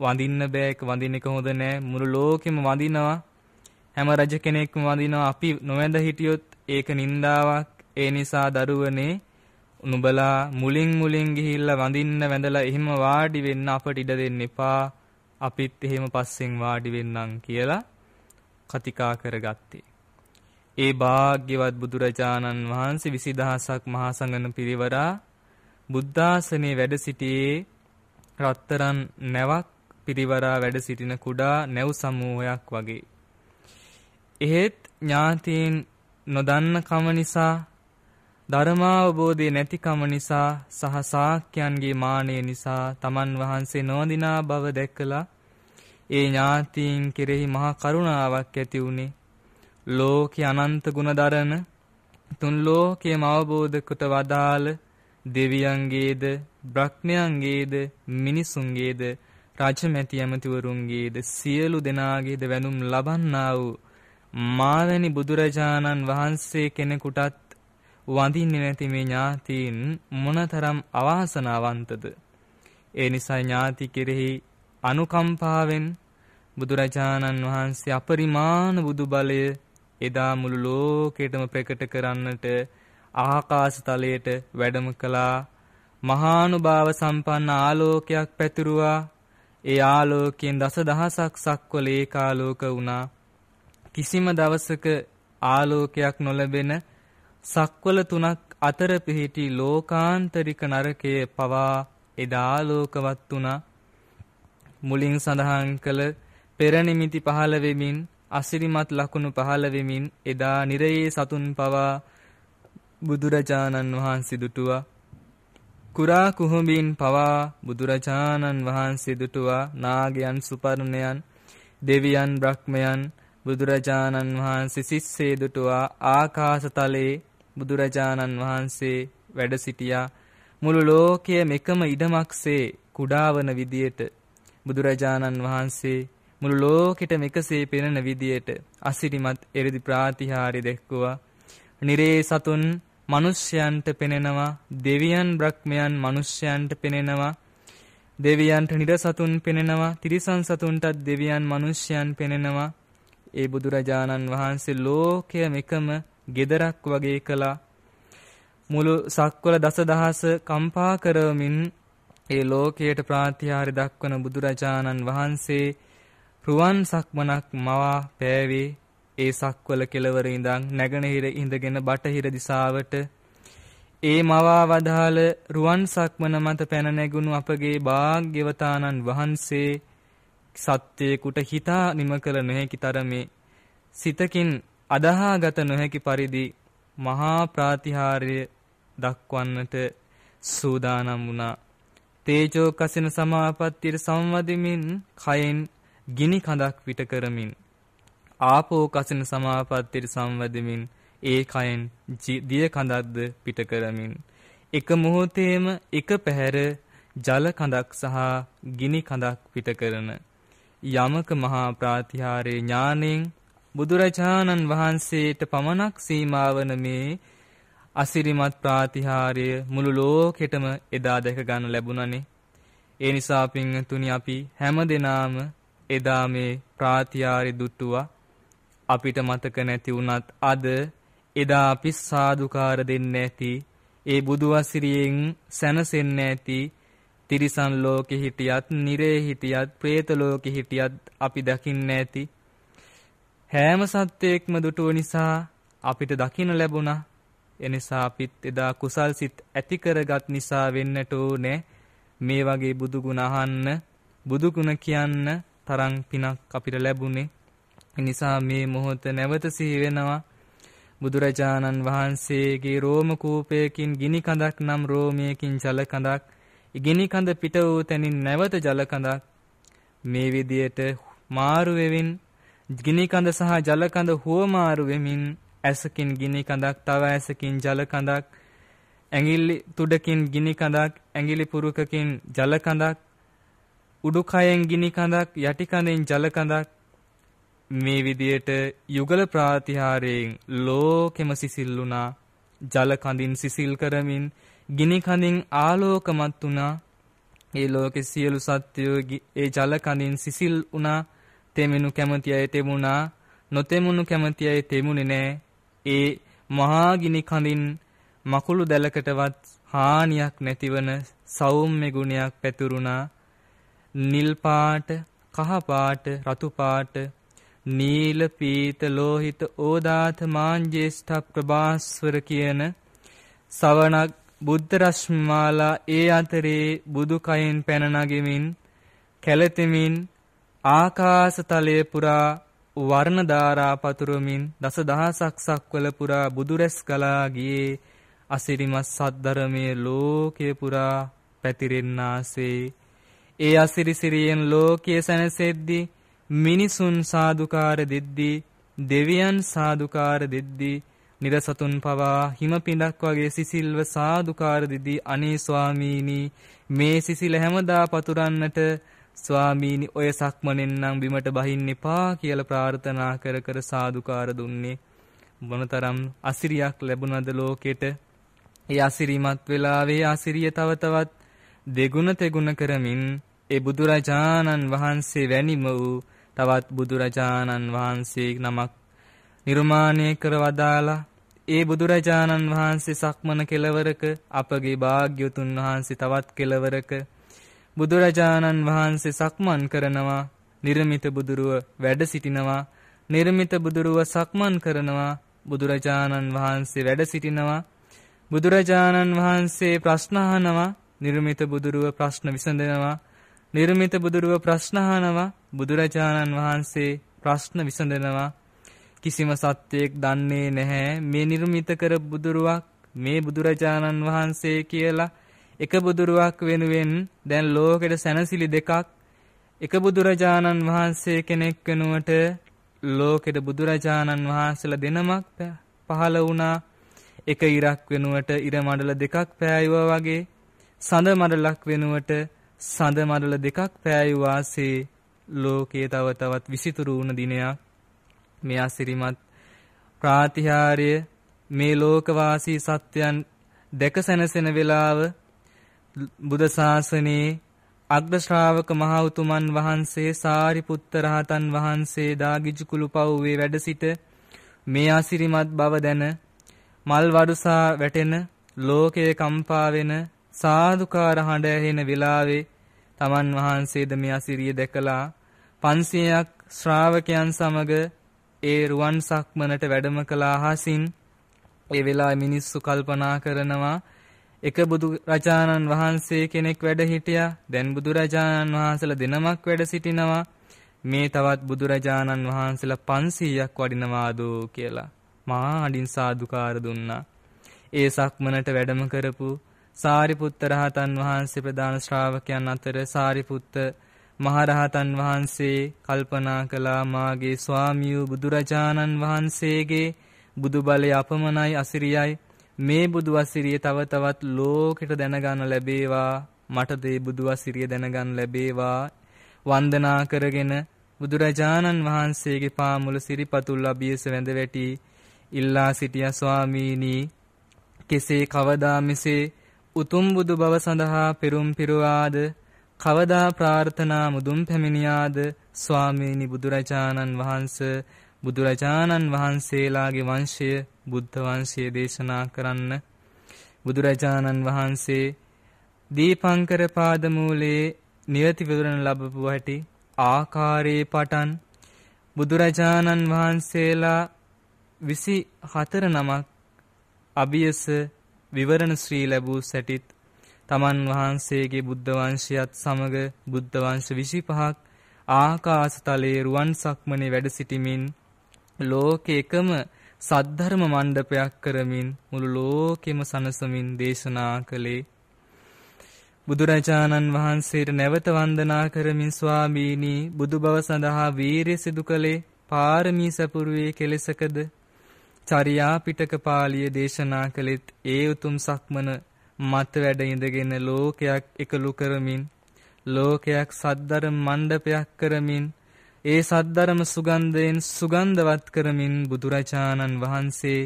වඳින්න බෑ. ඒක වඳින්න එක හොඳ නෑ. මුළු ලෝකෙම වඳිනවා. හැම රජ කෙනෙක්ම වඳිනවා. අපි නොවැඳ හිටියොත් ඒක නින්දාවක්. ඒ නිසා දරුවනේ නුඹලා මුලින් මුලින් ගිහිල්ලා වඳින්න වැඳලා එහෙම වාඩි වෙන්න අපට ඉඩ දෙන්න එපා. අපිත් එහෙම පස්සෙන් වාඩි වෙන්නම් කියලා කතිකා කරගත්තේ ඒ භාග්‍යවත් බුදුරජාණන් වහන්සේ 20000ක් මහා සංඝන පිරිවරා බුද්ධාසනේ වැඩ සිටියේ රත්තරන් නැවක් පිරිවරා වැඩ සිටින කුඩා නැව් සමූහයක් වගේ. එහෙත් ඥාතීන් නොදන්න කම නිසා ධර්මාවබෝධය නැතිකම නිසා සහ සාක්‍යයන්ගේ මානය නිසා තමන් වහන්සේ නොදිනා බව දැක්කලා ඒ ඥාතීන් කෙරෙහි මහා කරුණාවක් ඇති වුණේ. ලෝකේ අනන්ත ගුණදරන තුන් ලෝකයේම අවබෝධ කොට වදාළ දෙවියන්ගේද බ්‍රහ්මයන්ගේද මිනිසුන්ගේද රජමැති ඇමතිවරුන්ගේද සියලු දෙනාගේද වැඳුම් ලබන්නා වූ මාවැනි බුදුරජාණන් වහන්සේ කෙනෙකුටත් වඳින්නේ නැති මේ ඥාතීන් මොනතරම් අවාසනාවන්තද? ඒ නිසා ඥාති කෙරෙහි අනුකම්පාවෙන් බුදුරජාණන් වහන්සේ අපරිමාණ බුදු බලය එදා මුළු ලෝකෙටම ප්‍රකට කරන්නට ආකාශ තලයට වැඩම කළා මහානුභාව සම්පන්න ආලෝකයක් පැතුරුවා ඒ ආලෝකයෙන් දසදහසක් සක්වල ඒකාලෝක වුණා. කිසිම දවසක ආලෝකයක් නොලැබෙන සක්වල තුනක් අතර පිහිටි ලෝකාන්තරික නරකයේ පවා එදා ආලෝකවත් වුණා. මුලින් සඳහන් කළ පෙර නිමිති පහළ වෙමින් අසිරිමත් ලකුණු පහළ වෙමින් එදා නිරයේ සතුන් පවා බුදුරජාණන් වහන්සේ දුටුවා. කුරා කුහුඹින් පවා බුදුරජාණන් වහන්සේ දුටුවා. නාගයන් සුපර්ණයන් දෙවියන් බ්‍රහ්මයන් බුදුරජාණන් වහන්සේ සිස්සේ දුටුවා. ආකාශතලයේ බුදුරජාණන් වහන්සේ වැඩ සිටියා. මුළු ලෝකයේම එකම ඉඩමක්සේ කුඩාවන විදියට බුදුරජාණන් වහන්සේ මුළු ලෝකෙටම එකසේ පෙනෙන විදියට අසිරිමත් එරිදි ප්‍රාතිහාර්ය දැක්වුවා. නිරේ සතුන් මිනිස්යන්ට පෙනෙනවා දෙවියන් බ්‍රහ්මයන් මිනිස්යන්ට පෙනෙනවා. දෙවියන්ට නිරසතුන් පෙනෙනවා තිරිසන් සතුන්ටත් දෙවියන් මිනිස්යන් පෙනෙනවා. ඒ බුදුරජාණන් වහන්සේ ලෝකයම එකම gedarak වගේ කළා. මුළු සක්වල දසදහස කම්පා කරවමින් ඒ ලෝකයට ප්‍රාතිහාර්ය දක්වන බුදුරජාණන් වහන්සේ රුවන් සක්මනක් මවා පෑවේ ඒ සක්වල කෙළවර ඉඳන් නැගෙනහිර ඉඳගෙන බටහිර දිසාවට ඒ මවා වදාළ රුවන් සක්මන මත පැන නැගුණු අපගේ භාග්‍යවතානන් වහන්සේ සත්‍යයකට හිතා නිම කළ නොහැකි තරමේ සිතකින් අදහාගත නොහැකි පරිදි මහා ප්‍රාතිහාර්ය දක්වන්නට සූදානම් වුණා. තේජෝ කසින සමාපත්තියට සම්වදිමින් කයෙන් ගිනි කඳක් පිට කරමින් ආපෝ කසින සමාපත්තියට සම්වදිමින් ඒ කයෙන් දිය කඳක්ද පිට කරමින් එක මොහොතේම එක පැහැර ජල කඳක් සහ ගිනි කඳක් පිට කරන යමක මහා ප්‍රාතිහාරේ ඥාණයෙන් බුදුරජාණන් වහන්සේට පමණක් සීමා වන මේ අසිරිමත් ප්‍රාතිහාර්ය මුළු ලෝකෙටම එදා දැක ගන්න ලැබුණනේ. ඒ නිසා පින්තුනි අපි හැම දිනාම එදා මේ ප්‍රාතිහාර්ය දුටුවා අපිට මතක නැති වුණත් අද එදා අපි සාදුකාර දෙන්න ඇති ඒ බුදු වසිරියෙන් සැනසෙන්න ඇති තිරිසන් ලෝකෙ හිටියත් නිරේ හිටියත් പ്രേත ලෝකෙ හිටියත් අපි දකින්න ඇති හැම සත්වයක්ම දුටුව නිසා අපිට දකින්න ලැබුණා. එනිසා අපිත් එදා කුසල් සිත් ඇති කරගත් නිසා වෙන්නට ඕනේ. මේ වගේ බුදු ගුණ අහන්න බුදු ගුණ කියන්න තරම් පිනක් අපිට ලැබුණේ. එනිසා මේ මොහොත නැවත සිහි වෙනවා. බුදුරජාණන් වහන්සේගේ රෝම කූපයකින් ගිනි කඳක් නම් රෝමයකින් ජල කඳක්. ගිනි කඳ පිට වූ තැනින් නැවත ජල කඳක්. මේ විදියට මාරු වෙමින් ගිනි කඳ සහ ජල කඳ හුවමාරු වෙමින් ඇසකින් ගිනි කඳක් තව ඇසකින් ජල කඳක්. ඇඟිලි තුඩකින් ගිනි කඳක් ඇඟිලි පුරුකකින් ජල කඳක්. උඩුකයෙන් ගිනි කඳක් යටි කඳෙන් ජල කඳක්. මේ විදියට යුගල ප්‍රාතිහාරයෙන් ලෝකෙම සිසිල්ුණා ජල කඳින් සිසිල් කරමින් ගිනි කඳින් ආලෝකමත් වුණා. ඒ ලෝකේ සියලු සත්වයෝ ඒ ජල කඳින් සිසිල් වුණා. තෙමෙනු කැමති අය තෙමුණා. නොතෙමුණු කැමති අය තෙමුනේ නෑ. ඒ මහා ගිනි කඳින් මකුළු දැලකටවත් හානියක් නැතිවන සෞම්‍ය ගුණයක් පැතුරුණා. නිල් පාට කහ පාට රතු පාට නීල පීත ලෝහිත ඕදාත මාංජේෂ්ඨ ප්‍රභාස්වර කියන සවණක් බුද්ධ රශ්මිමාලා ඒ අතරේ බුදු කයින් පැන නගමින් කැළතෙමින් ආකාශ තලය පුරා වර්ණ ධාරා පතුරමින් දස දහසක් සක්වල පුරා බුදුරැස් ගලා ගියේ අසිරිමත් සද්ධර්මයේ ලෝකයේ පුරා පැතිරෙන්නාසේ. ඒ අසිරිසිරියෙන් ලෝකයේ සැනසෙද්දී මිනිසුන් සාදුකාර දෙද්දී දෙවියන් සාදුකාර දෙද්දී නිරසතුන් පවා හිම පිඬක් වගේ සිසිල්ව සාදුකාර දෙදී අනේ ස්වාමීනි මේ සිසිල හැමදා පතුරන්නට ස්වාමීනි ඔය සක්මනෙන් නම් බිමට බහින්න එපා කියලා ප්‍රාර්ථනා කර කර සාදුකාර දුන්නේ. මොනතරම් අසිරියක් ලැබුණද ලෝකෙට? ඒ අසිරිමත් වෙලාවේ අසිරිය තව තවත් දෙගුණ තෙගුණ කරමින් ඒ බුදුරජාණන් වහන්සේ වැනිම වූ තවත් බුදුරජාණන් වහන්සේ නමක් නිර්මාණය කර වදාලා ඒ බුදුරජාණන් වහන්සේ සක්මන කෙලවරක අපගේ භාග්‍යතුන් වහන්සේ තවත් කෙලවරක බුදුරජාණන් වහන්සේ සක්මන් කරනවා. නිර්මිත බුදුරුව වැඩ සිටිනවා. නිර්මිත බුදුරුව සක්මන් කරනවා. බුදුරජාණන් වහන්සේ වැඩ සිටිනවා. බුදුරජාණන් වහන්සේ ප්‍රශ්න අහනවා. නිර්මිත බුදුරුව ප්‍රශ්න විසඳනවා. නිර්මිත බුදුරුව ප්‍රශ්න අහනවා. බුදුරජාණන් වහන්සේ ප්‍රශ්න විසඳනවා. කිසිම සත්වයක් දන්නේ නැහැ. මේ නිර්මිත කර බුදුරුවක් මේ බුදුරජාණන් වහන්සේ කියලා එක බුදුරුවක් වෙනුවෙන් දැන් ලෝකෙට සැනසිලි දෙකක්. එක බුදුරජාණන් වහන්සේ කෙනෙක් වෙනුවට ලෝකෙට බුදුරජාණන් වහන්සේලා දෙනමක් පහළ වුණා. එක ඉරක් වෙනුවට ඉර මඩල දෙකක් පෑයුවා වගේ. සඳ මඩලක් වෙනුවට සඳ මඩල දෙකක් පෑයුවාසේ ලෝකයේ තව තවත් විසිතුරු වුණ දිනයක්. මේ අසිරිමත් ප්‍රාතිහාර්ය මේ ලෝකවාසී සත්‍යයන් දැක සැනසෙන වේලාව බුද්ධ ශාසනයේ අග්‍ර ශ්‍රාවක මහ උතුමන් වහන්සේ සාරිපුත්ත රහතන් වහන්සේ දාගිජු කුළුපව්වේ වැඩ සිට මේ අසිරිමත් බව දැන මල් වඩුසා වැටෙන ලෝකයේ කම්පා වෙන සාදුකාර හඬ ඇහෙන වෙලාවේ තමන් වහන්සේද මේ අසිරිය දැකලා 500ක් ශ්‍රාවකයන් සමග ඒ රුවන් සක්මනට වැඩම කළ අහසින් ඒ වෙලාවේ මිනිස්සු කල්පනා කරනවා එක බුදු රජාණන් වහන්සේ කෙනෙක් වැඩ හිටියා දැන් බුදු රජාණන් වහන්සේලා දෙනමක් වැඩ සිටිනවා මේ තවත් බුදු රජාණන් වහන්සේලා 500ක් වඩිනවාදෝ කියලා. මහා හඬින් සාදුකාර දුන්නා. ඒ සක්මනට වැඩම කරපු සාරිපුත්ත රහතන් වහන්සේ ප්‍රධාන ශ්‍රාවකයන් අතර සාරිපුත්ත මහරහතන් වහන්සේ කල්පනා කළා මාගේ ස්වාමියු බුදුරජාණන් වහන්සේගේ බුදු බලය අපමණයි අසිරියයි. මේ බුදු අසිරිය තව තවත් ලෝකෙට දැනගන්න ලැබේවා. මට දේ බුදු අසිරිය දැනගන්න ලැබේවා. වන්දනා කරගෙන බුදුරජාණන් වහන්සේගේ පාමුල සිරිපතුල් අභියස වැඳ වැටි ඉල්ලා සිටියා ස්වාමීනි කෙසේ කවදා මෙසේ උතුම් බුදු බව සඳහා පෙරුම් පිරුවාද කවදා ප්‍රාර්ථනා මුදුන් පැමිණියාද ස්වාමීනි බුදුරජාණන් වහන්ස බුදුරජාණන් වහන්සේලාගේ වංශය බුද්ධ වංශය දේශනා කරන්න. බුදුරජාණන් වහන්සේ දීපංකර පාදමූලේ නියති විවරණ ලැබපු හැටි ආකාරයේ පටන් බුදුරජාණන් වහන්සේලා 24 නමක් අභියස විවරණ ශ්‍රී ලැබූ සැටිත් තමන් වහන්සේගේ බුද්ධ වංශයත් සමග බුද්ධ වංශ 25ක් ආකාශතලයේ රුවන් සක්මනේ වැඩ සිටිමින් ලෝකේ එකම සද්ධර්ම මණ්ඩපයක් කරමින් මුළු ලෝකෙම සනසමින් දේශනා කළේ. බුදුරජාණන් වහන්සේට නැවත වන්දනා කරමින් ස්වාමීනි බුදු බව සඳහා වීරිය සිදු කළේ පාරමී සපුරුවේ කෙලෙසකද? චරියා පිටක පාළිය දේශනා කළෙත් ඒ උතුම් සක්මන මත වැඩ ඉඳගෙන ලෝකයක් එකලු කරමින් ලෝකයක් සද්ධර්ම මණ්ඩපයක් කරමින් ඒ සද්ධර්ම සුගන්ධයෙන් සුගන්ධවත් කරමින් බුදුරජාණන් වහන්සේ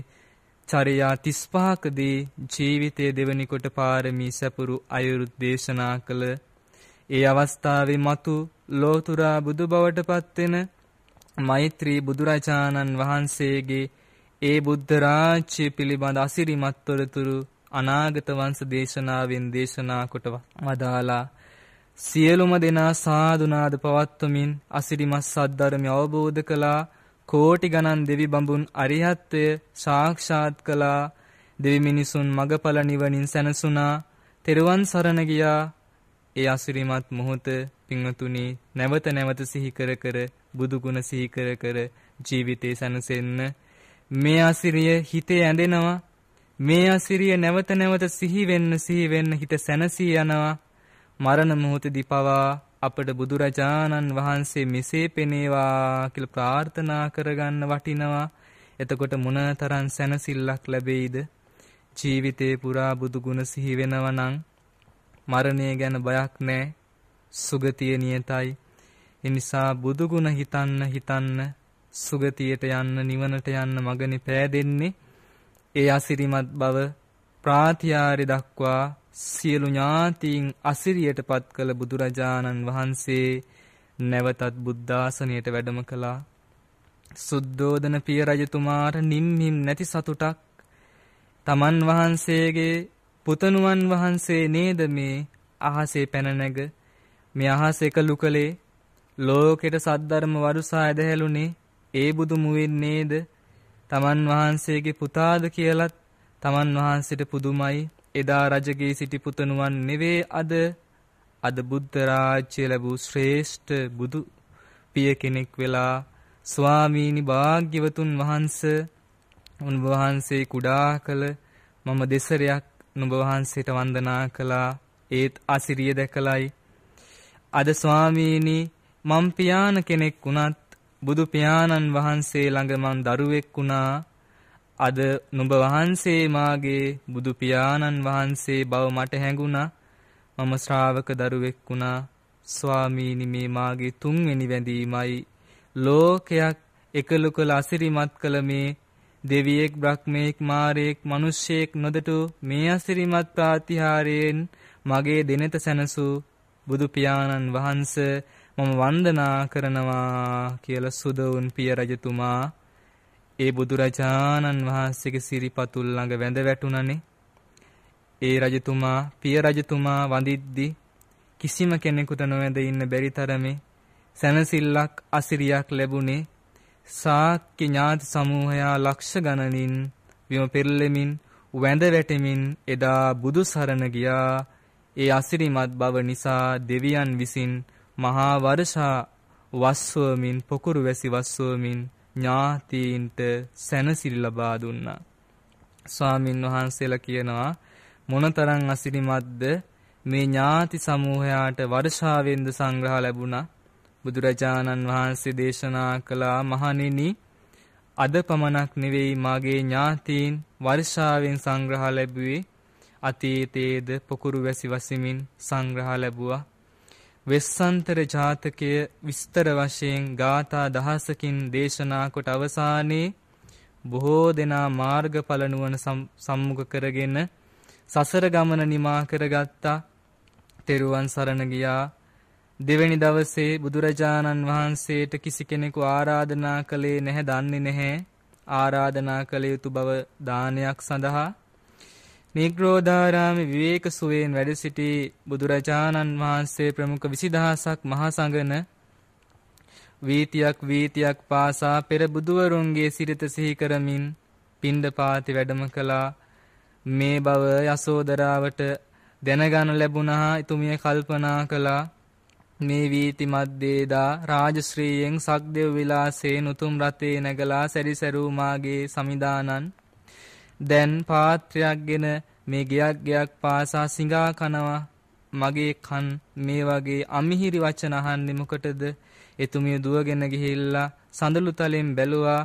චරියා 35කදී ජීවිතයේ දෙවනි කොට පාරමී සපුරු අයුරු දේශනා කළ ඒ අවස්ථාවේ මතු ලෝතුරා බුදු බවට පත්වෙන මෛත්‍රී බුදුරජාණන් වහන්සේගේ ඒ බුද්ධ රාජ්‍ය පිළිබඳ අසිරිමත් තොරතුරු අනාගත වංශ දේශනාවෙන් දේශනා කොට වදාලා සියලුම දෙනා සාදුනාද පවත්වමින් අසිරිමත් සද්ධර්මය අවබෝධ කළා. කෝටි ගණන් දෙවි බඹුන් අරිහත්වය සාක්ෂාත් කළා. දෙවි මිනිසුන් මගඵල නිවනින් සැනසුණා. තෙරුවන් සරණ ගියා. ඒ අසිරිමත් මොහොත පින්වතුනි නැවත නැවත සිහි කර කර බුදු ගුණ සිහි කර කර ජීවිතේ සැනසෙන්න මේ අසිරිය හිතේ ඇඳෙනවා මේ අසිරිය නැවත නැවත සිහි වෙන්න සිහි වෙන්න හිත සැනසී යනවා. මරණ මොහොතදී පවා අපට බුදුරජාණන් වහන්සේ මෙසේ පෙනේවා කියලා ප්‍රාර්ථනා කරගන්න වටිනවා. එතකොට මොනතරම් සැනසෙල්ලක් ලැබෙයිද? ජීවිතේ පුරා බුදු ගුණ සිහි වෙනවා නම් මරණය ගැන බයක් නැහැ. සුගතිය නියතයි. ඒ නිසා බුදු ගුණ හිතන්න හිතන්න සුගතියට යන්න නිවනට යන්න මගනේ පෑදෙන්නේ. ඒ අසිරිමත් බව ප්‍රාතිහාර්ය දක්වා සියලු ඥාතීන් අසිරියටපත් කළ බුදුරජාණන් වහන්සේ නැවතත් බුද්ධාසනයට වැඩම කළා. සුද්ධෝදන පිය රජතුමාට නිම්හිම් නැති සතුටක්. තමන් වහන්සේගේ පුතණුවන් වහන්සේ නේද මේ අහසේ පැන නැග? මේ අහස එකලු කලේ ලෝකෙට සද්ධර්ම වරුසා ඇදහැළුනේ ඒ බුදු මුවින් නේද තමන් වහන්සේගේ පුතාද කියලත් තමන් වහන්සේට පුදුමයි. එදා රජගේ සිටි පුතණුවන් නෙවේ අද. අද බුද්ධ රාජ්‍ය ලැබූ ශ්‍රේෂ්ඨ බුදු පිය කෙනෙක් වෙලා ස්වාමීනි භාග්‍යවතුන් වහන්ස උන් වහන්සේ කුඩා කළ මම දෙසරයක් නුඹ වහන්සේට වන්දනා කළා. ඒත් අසිරිය දැකලයි. අද ස්වාමීනි මම් පියාන කෙනෙක් වුණත් බුදු පියාණන් වහන්සේ ළඟ මං දරුවෙක් වුණා. අද නුඹ වහන්සේ මාගේ බුදු පියාණන් වහන්සේ බව මට හැඟුණා. මම ශ්‍රාවක දරුවෙක් වුණා. ස්වාමීනි මේ මාගේ තුන්වෙනි වැඳීමයි. ලෝකයක් එකලු කළ අසිරිමත් කළ මේ දෙවියෙක් බ්‍රහ්මයෙක් මාරයෙක් මිනිස්සෙක් නොදටු මේ අසිරිමත් ප්‍රාතිහාරයෙන් මගේ දිනත සැනසූ බුදු පියාණන් වහන්සේ මම වන්දනා කරනවා කියලා සුදවුන් පිය රජතුමා ඒ බුදුරජාණන් වහන්සේගේ සිරිපතුල් ළඟ වැඳ වැටුණනේ. ඒ රජතුමා පිය රජතුමා වඳිද්දි කිසිම කෙනෙකුට නොවැඳ ඉන්න බැරි තරමේ සැනසෙල්ලක් අසිරියක් ලැබුණේ සාක්‍ය ඥාති සමූහයා ලක්ෂ ගණනින් විම පෙරළෙමින් වැඳ වැටෙමින් එදා බුදු සරණ ගියා ඒ අසිරිමත් බව නිසා දෙවියන් විසින් මහා වර්ෂා වස්වමින් පොකුරු වැසි වස්වමින් ඥාතීන්ට සැනසිරි ලබා දුන්නා. ස්වාමින් වහන්සේලා කියනවා මොනතරම් අසිරිමත්ද මේ ඥාති සමූහයාට වර්ෂාවෙන්ද සංග්‍රහ ලැබුණා. බුදුරජාණන් වහන්සේ දේශනා කළා මහණෙනි අද පමණක් නෙවෙයි මාගේ ඥාතීන් වර්ෂාවෙන් සංග්‍රහ ලැබුවේ අතීතයේද පොකුරු වැසි වසිමින් සංග්‍රහ ලැබුවා. වෙස්සන්තර ජාතකය විස්තර වශයෙන් ගාථා දහසකින් දේශනා කොට අවසානයේ බොහෝ දෙනා මාර්ගඵල නුවණ සම්මුඛ කරගෙන සසර ගමන නිමා කරගත්තා. තෙරුවන් සරණ ගියා. දෙවැනි දවසේ බුදුරජාණන් වහන්සේට කිසි කෙනෙකු ආරාධනා කළේ නැහැ දන්නේ නැහැ. ආරාධනා කළ යුතු බව දානයක් සඳහා නිග්‍රෝධාරාමේ විවේක සුවයෙන් වැඩ සිටි බුදුරජාණන් වහන්සේ ප්‍රමුඛ 20000ක් මහා සංඝන වීතියක් වීතියක් පාසා පෙර බුදුවරුන්ගේ සිරිත සිහි කරමින් පිණ්ඩපාති වැඩම කළා. මේ බව යසෝදරාවට දැනගන්න ලැබුණා එතුමිය කල්පනා කළා. මේ වීති මැද්දේදා රාජශ්‍රීයෙන් සක්දෙව් විලාසයෙන් උතුම් රතේ නැගලා සැරිසරූ මාගේ සමිදානන් දැන් පාත්‍රයක්ගෙන මේ ගයක් ගයක් පාසා සිඟා කනවා. මගේ කන් මේ වගේ අමිහිරි වචන අහන්නේ මොකටද? එතුමිය දුවගෙන ගිහිල්ලා සඳලු තලෙන් බැලුවා.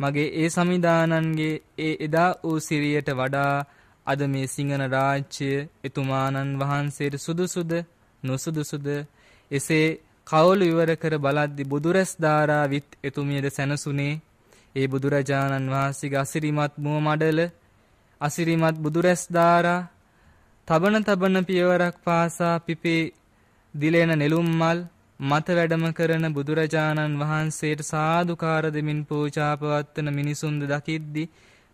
මගේ ඒ සමිදානන්ගේ ඒ එදා වූ සිරියට වඩා අද මේ සිංහන රාජ්‍ය එතුමානන් වහන්සේට සුදුසුද? නොසුදුසුද? එසේ කවුළු ඉවර කර බලද්දි බුදුරැස් ධාරා විත් එතුමියද සැනසුනේ? ඒ බුදුරජාණන් වහන්සේගේ අසිරිමත් මුව මඩල අසිරිමත් බුදුරැස් දාරා තබන තබන පියවරක් පාසා පිපේ දිලෙන නෙළුම් මල් මත වැඩම කරන බුදුරජාණන් වහන්සේට සාදුකාර දෙමින් පූජා පවත්වන මිනිසුන්ද දකිද්දි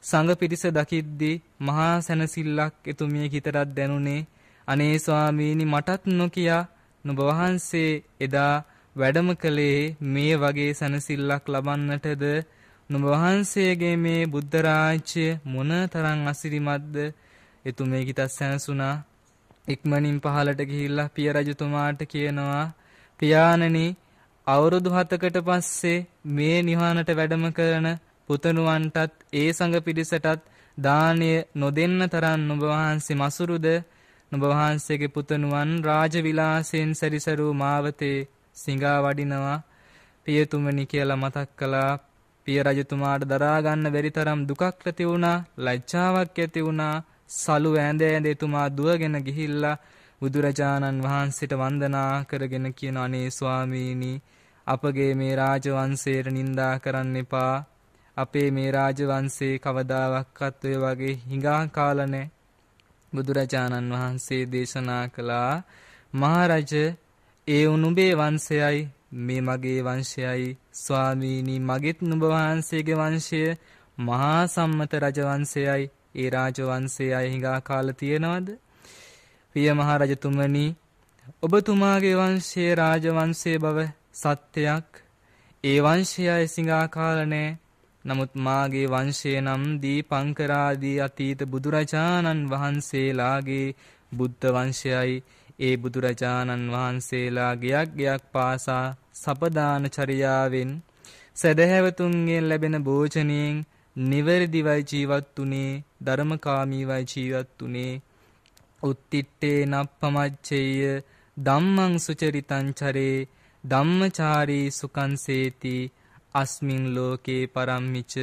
සංඝ පිරිස දකිද්දි මහා සැනසෙල්ලක් එතුමිය හිතරක් දැනුනේ. අනේ ස්වාමීනි මටත් නොකියා නුඹ වහන්සේ එදා වැඩම කළේ මේ වගේ සැනසෙල්ලක් ලබන්නටද? නුඹ වහන්සේගේ මේ බුද්ධ රාජ්‍ය මොන තරම් අසිරිමත්ද? එතුමේ කිතත් සැනසුණා. ඉක්මනින් පහලට ගිහිල්ලා පිය රජතුමාට කියනවා පියාණනි අවුරුදු 7කට පස්සේ මේ නිවහනට වැඩම කරන පුතණුවන්ටත් ඒ සංඝ පිරිසටත් දානය නොදෙන්න තරම් නුඹ වහන්සේ මසුරුද නුඹ වහන්සේගේ පුතණුවන් රාජවිලාසයෙන් සැරිසරූ මාවතේ සිඟා වඩිනවා. පියතුමනි කියලා මතක් කළා. පිය රජතුමාට දරා ගන්න බැරි තරම් දුකක් ඇති වුණා, ලැජ්ජාවක් ඇති වුණා. සලු ඈඳ ඈඳ එතුමා දුවගෙන ගිහිල්ලා බුදුරජාණන් වහන්සේට වන්දනා කරගෙන කියන අනේ ස්වාමීනි අපගේ මේ රාජවංශයට නිඳා කරන්න එපා. අපේ මේ රාජවංශේ කවදාවත් ඔය වගේ හිඟා කාලා නැහැ. බුදුරජාණන් වහන්සේ දේශනා කළා මහරජ ඒ උනුඹේ වංශයයි මේ මගේ වංශයයි. ස්වාමීනි මගෙත් නුඹ වහන්සේගේ වංශය මහා සම්මත රජවංශයයි. ඒ රාජවංශයයි හිඟා කාලා තියෙනවද? පිය මහ රජතුමනි ඔබතුමාගේ වංශයේ රාජවංශයේ බව සත්‍යයක්. ඒ වංශයයි සිඟා කාලා නැහැ නමුත් මාගේ වංශය නම් දීපංකරාදී අතීත බුදුරජාණන් වහන්සේලාගේ බුද්ධ වංශයයි. ඒ බුදුරජාණන් වහන්සේලා ගයක් ගයක් පාසා සපදාන චරියාවෙන් සදහැවතුන්ගෙන් ලැබෙන භෝජනයෙන් නිවැරදිවයි ජීවත් උනේ ධර්මකාමීවයි ජීවත් උනේ උත්තිට්ඨේ නප්පමච්චේය ධම්මං සුචරිතං චරේ ධම්මචාරී සුකංසේති අස්මින් ලෝකේ පරම්මිච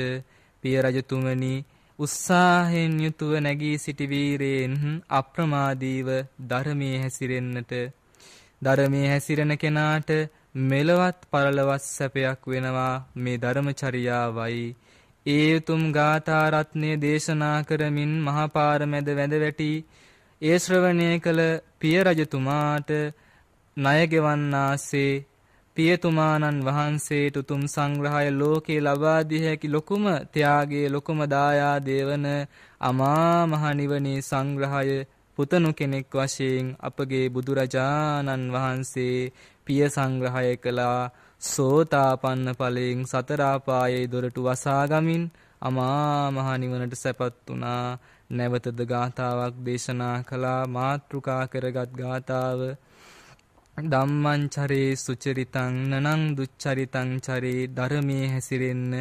පිය රජතුමනි උත්සාහයෙන් යුතුව නැගී සිටි වීරයෙන් අප්‍රමාදීව ධර්මයේ හැසිරෙන්නට. ධර්මයේ හැසිරෙන කෙනාට මෙලවත් පරලවත් සැපයක් වෙනවා මේ ධර්මචර්යාවයි. ඒ උතුම් ගාථා රත්නය දේශනා කරමින් මහා පාර මැද වැඳ වැටි ඒ ශ්‍රවණය කළ පිය රජතුමාට ණය ගෙවන්නාසේ පියතුමාණන් වහන්සේට උතුම් සංග්‍රහය ලෝකේ ලබා දිය හැකි ලොකුම ත්‍යාගයේ ලොකුම දායාදේ වන අමා මහ නිවනේ සංග්‍රහය පුතණු කෙනෙක් වශයෙන් අපගේ බුදුරජාණන් වහන්සේ පිය සංග්‍රහය කළා. සෝතාපන්න ඵලයෙන් සතර ආපායේ දොරටු වසා ගමින් අමා මහ නිවනට සැපත් වුණා. නැවතද ගාතාවක් දේශනා කළා. මාත්‍රුකා කරගත් ගාතාව ධම්මං චරේ සුචරිතං නනං දුච්චරිතං චරේ ධර්මයේ හැසිරෙන්න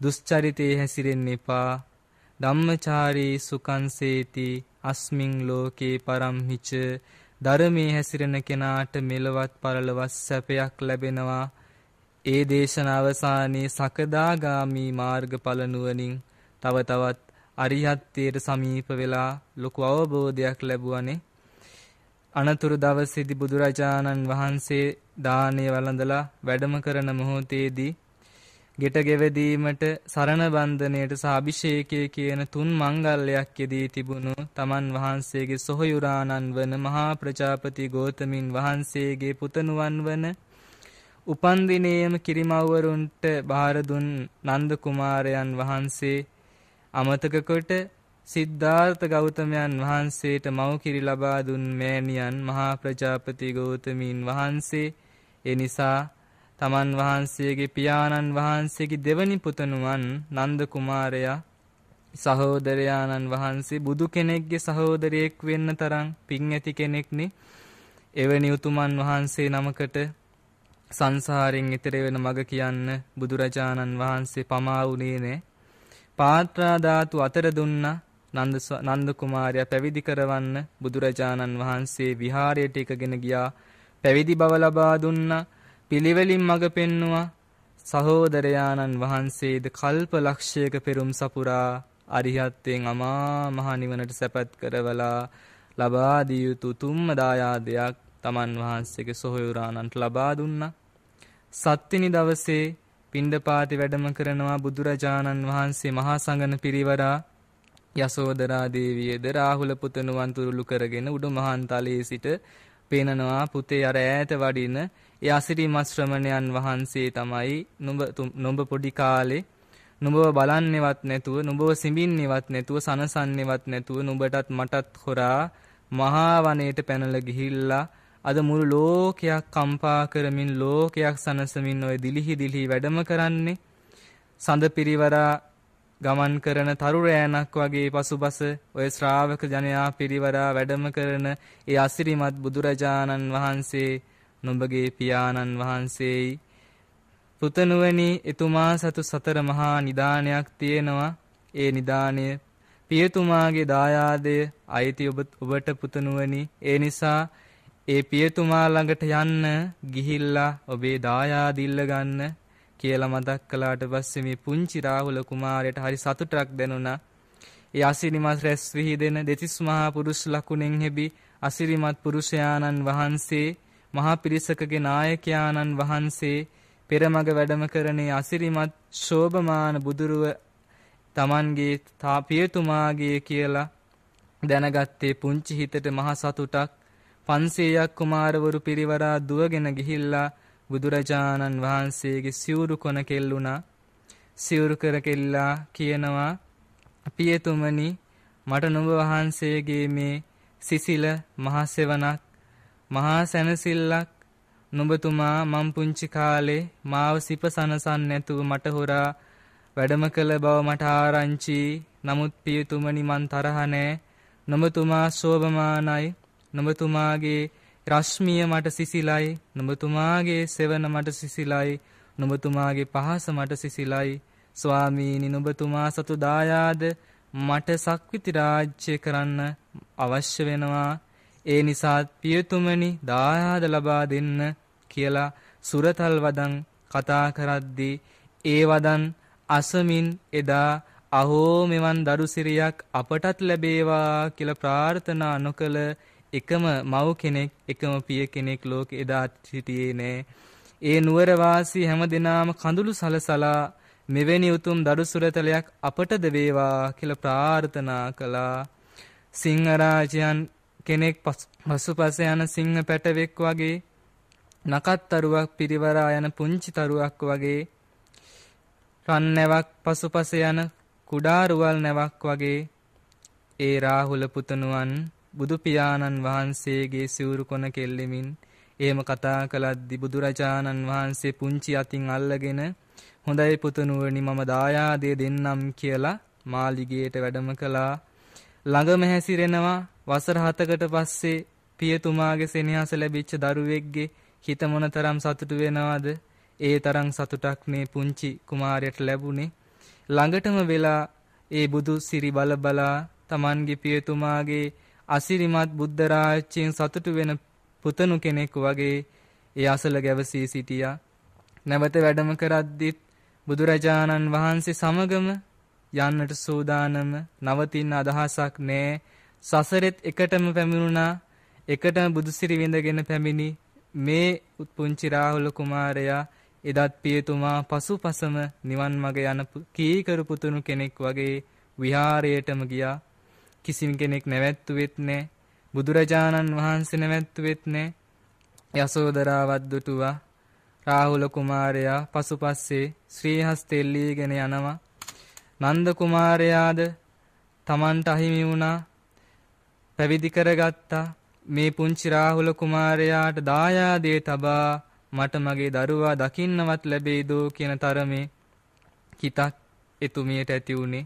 දුස්චරිතේ හැසිරෙන්න එපා. ධම්මචාරී සුකංසේති අස්මින් ලෝකේ පරම්හිච. ධර්මයේ හැසිරෙන කෙනාට මෙලවත් පරලොවත් සැපයක් ලැබෙනවා. ඒ දේශන අවසානයේ සකදාගාමි මාර්ගඵල නුවණින් තව තවත් අරිහත්ත්වයට සමීප වෙලා ලොකු අවබෝධයක් ලැබුවනේ. අනතුරු දවසේදී බුදුරජාණන් වහන්සේ දානය වළඳලා වැඩම කරන මොහොතේදී ගෙට ගෙවදීමට සරණ බන්ධනයට සහ අභිෂේකයේ කියන තුන් මංගල්‍යයක් යෙදී තිබුණු තමන් වහන්සේගේ සොහොයුරාණන් වන මහා ප්‍රජාපති ගෝතමින් වහන්සේගේ පුතණුවන් වන උපන්දිනේයම කිරිමව්වරුන්ට බාර දුන් නන්ද කුමාරයන් වහන්සේ අමතක කොට සිද්ධාර්ථ ගෞතමයන් වහන්සේට මව් කිරි ලබා දුන් මෑණියන් මහා ප්‍රජාපති ගෞතමීන් වහන්සේ. ඒ නිසා තමන් වහන්සේගේ පියාණන් වහන්සේගේ දෙවනි පුතණුවන් නන්ද කුමාරයා සහෝදරයාණන් වහන්සේ බුදු කෙනෙක්ගේ සහෝදරයෙක් වෙන්න තරම් පින් ඇති කෙනෙක්නේ. එවැනි උතුමන් වහන්සේ නමකට සංසාරයෙන් ඈතර වෙන මඟ කියන්න බුදුරජාණන් වහන්සේ පමා වුණේ නෑ. පාත්‍රා ධාතු අතර දුන්නා නන්ද නන්ද කුමාරයා පැවිදි කරවන්න බුදුරජාණන් වහන්සේ විහාරයට එකගෙන ගියා. පැවිදි බව ලබා දුන්නා. පිළිවෙලින් මඟ පෙන්නවා සහෝදරයාණන් වහන්සේද කල්ප ලක්ෂයක පෙරුම් සපුරා අරිහත්යෙන් අමා මහ නිවනට සැපත් කරවලා ලබා දිය යුතු උතුම්ම දායාදයක් තමන් වහන්සේගේ සොහොයුරාණන්ට ලබා දුන්නා. සත්තිනි දවසේ පිණ්ඩපාති වැඩම කරනවා බුදුරජාණන් වහන්සේ මහා සංඝන පිරිවරා යසෝදරා දේවියද රාහුල පුතණුවන් තුරුළු කරගෙන උඩු මහන්තලයේ සිට පේනනවා පුතේ අර ඈත වඩින ඒ අසිරිමත් ශ්‍රමණයන් වහන්සේ තමයි නුඹ නුඹ පොඩි කාලේ නුඹව බලන්නේවත් නැතුව නුඹව සිඹින්නේවත් නැතුව සනසන්නේවත් නැතුව නුඹටත් මටත් හොරා මහා වනයේට පැනලා ගිහිල්ලා අද මුළු ලෝකයක් කම්පා කරමින් ලෝකයක් සනසමින් ඔය දිලිහි දිලිහි වැඩම කරන්නේ. සඳ පිරිවරා ගමන් කරන තරු රෑනක් වගේ පසුබස ඔය ශ්‍රාවක ජනයා පිරිවරා වැඩම කරන ඒ අසිරිමත් බුදුරජාණන් වහන්සේ නුඹගේ පියාණන් වහන්සේයි. පුතනුවනි එතුමා සතු සතර මහා නිදානයක් තියෙනවා. ඒ නිදානය පියතුමාගේ දායාදය අයිති ඔබ ඔබට පුතනුවනි ඒ නිසා ඒ පියතුමා ළඟට යන්න ගිහිල්ලා ඔබේ දායාද ඉල්ල ගන්න කියලා මතක් කළාට පස්සේ මේ පුංචි රාහුල කුමාරයට හරි සතුටක් දැනුණා. ඒ අසිරිමත් රැස් විහිදෙන දෙතිස් මහා පුරුෂ ලකුණෙන් හෙබි අසිරිමත් පුරුෂයාණන් වහන්සේ මහා පිරිසකගේ නායකයාණන් වහන්සේ පෙරමග වැඩම කරනේ අසිරිමත් ශෝභමාන බුදුරුව තමන්ගේ තාපියතුමාගේ කියලා දැනගත්තේ පුංචි හිතට මහ සතුටක්. 500ක් කුමාරවරු පිරිවරා දුවගෙන ගිහිල්ලා බුදුරජාණන් වහන්සේගේ සිවුරු කොන කෙල්ලුණා. සිවුරු කර කෙල්ලා කියනවා පියතුමනි මට නුඹ වහන්සේගේ මේ සිසිල මහ සෙවණක් මහා සැනසෙල්ලක් නුඹතුමා මම් පුංචි කාලේ මාව සිපසනසන් නැතුව මට හොරා වැඩම කළ බව මට ආරංචි. නමුත් පියතුමනි මන් තරහ නෑ. නුඹතුමා ශෝභමානයි නුඹතුමාගේ රශ්මිය මට සිසිලයි. නුඹතුමාගේ සෙවන මට සිසිලයි. නුඹතුමාගේ පහස මට සිසිලයි. ස්වාමීනි නුඹතුමා සතු දායාද මට සක්විති රාජ්‍ය කරන්න අවශ්‍ය වෙනවා. ඒ නිසා පියතුමනි දායාද ලබා දෙන්න කියලා සුරතල් වදන් කතා කරද්දී ඒ වදන් අසමින් එදා අහෝ මෙවන් දරුසිරියක් අපටත් ලැබේවා කියලා ප්‍රාර්ථනා නොකළ එකම මව් කෙනෙක් එකම පිය කෙනෙක් ලෝකෙ එදා සිටියේ නෑ. ඒ නුවර වාසී හැමදෙනාම කඳුළු සලසලා මෙවැනි උතුම් දරු සුරතලයක් අපටද වේවා කියලා ප්‍රාර්ථනා කළා. සිංහ රාජයන් කෙනෙක් පසුපස යන සිංහ පැටවෙක් වගේ නකත්තරුවක් පිරිවරා යන පුංචි තරුවක් වගේ රන් නැවක් පසුපස යන කුඩා රුවල් නැවක් වගේ ඒ රාහුල පුතණුවන් බුදු පියාණන් වහන්සේගේ සිවුරු කොන කෙල්ලෙමින් එහෙම කතා කළද්දි බුදුරජාණන් වහන්සේ පුංචි අතින් අල්ලගෙන හොඳයි පුතණුවනි මම දායාදේ දෙන්නම් කියලා මාලිගයට වැඩම කළා. ළඟම හැසිරෙනවා. වසර 7කට පස්සේ පියතුමාගේ සෙනෙහස ලැබිච්ච දරුවෙක්ගේ හිත මොනතරම් සතුටු වෙනවද ඒ තරම් සතුටක් මේ පුංචි කුමාරයට ලැබුණේ ළඟටම වෙලා ඒ බුදු සිරි බල බලා Tamanගේ පියතුමාගේ අසිරිමත් බුද්ධ රාජ්‍යයෙන් සතුටු වෙන පුතණු කෙනෙක් වගේ ඒ අසල ගැවසී සිටියා. නැවත වැඩම කරද්දිත් බුදුරජාණන් වහන්සේ සමගම යන්නට සූදානම නවතින්න අදහසක් නෑ. සසරෙත් එකටම පැමිණුණා. එකටම බුදුසිරි විඳගෙන පැමිණි මේ පුංචි රාහුල කුමාරයා එදත් පියතුමා පසුපසම නිවන් මඟ යන කීකරු පුතුණු කෙනෙක් වගේ විහාරයටම ගියා. කිසිම කෙනෙක් නැවැත්තුවෙත් නැහැ. බුදුරජාණන් වහන්සේ නැවැත්තුවෙත් නැහැ. යසෝදරාවත් දුටුවා. රාහුල කුමාරයා පසුපස්සේ ශ්‍රී හස්තෙල්ලීගෙන යනවා. නන්ද කුමාරයාද තමන්ට අහිමි වුණා. පැවිදි කරගත්තා. මේ පුංචි රාහුල කුමාරයාට දායාදේ තබා මට මගේ දරුවා දකින්නවත් ලැබෙයිදෝ කියන තරමේ හිතක් එතුමියට ඇති වුණේ.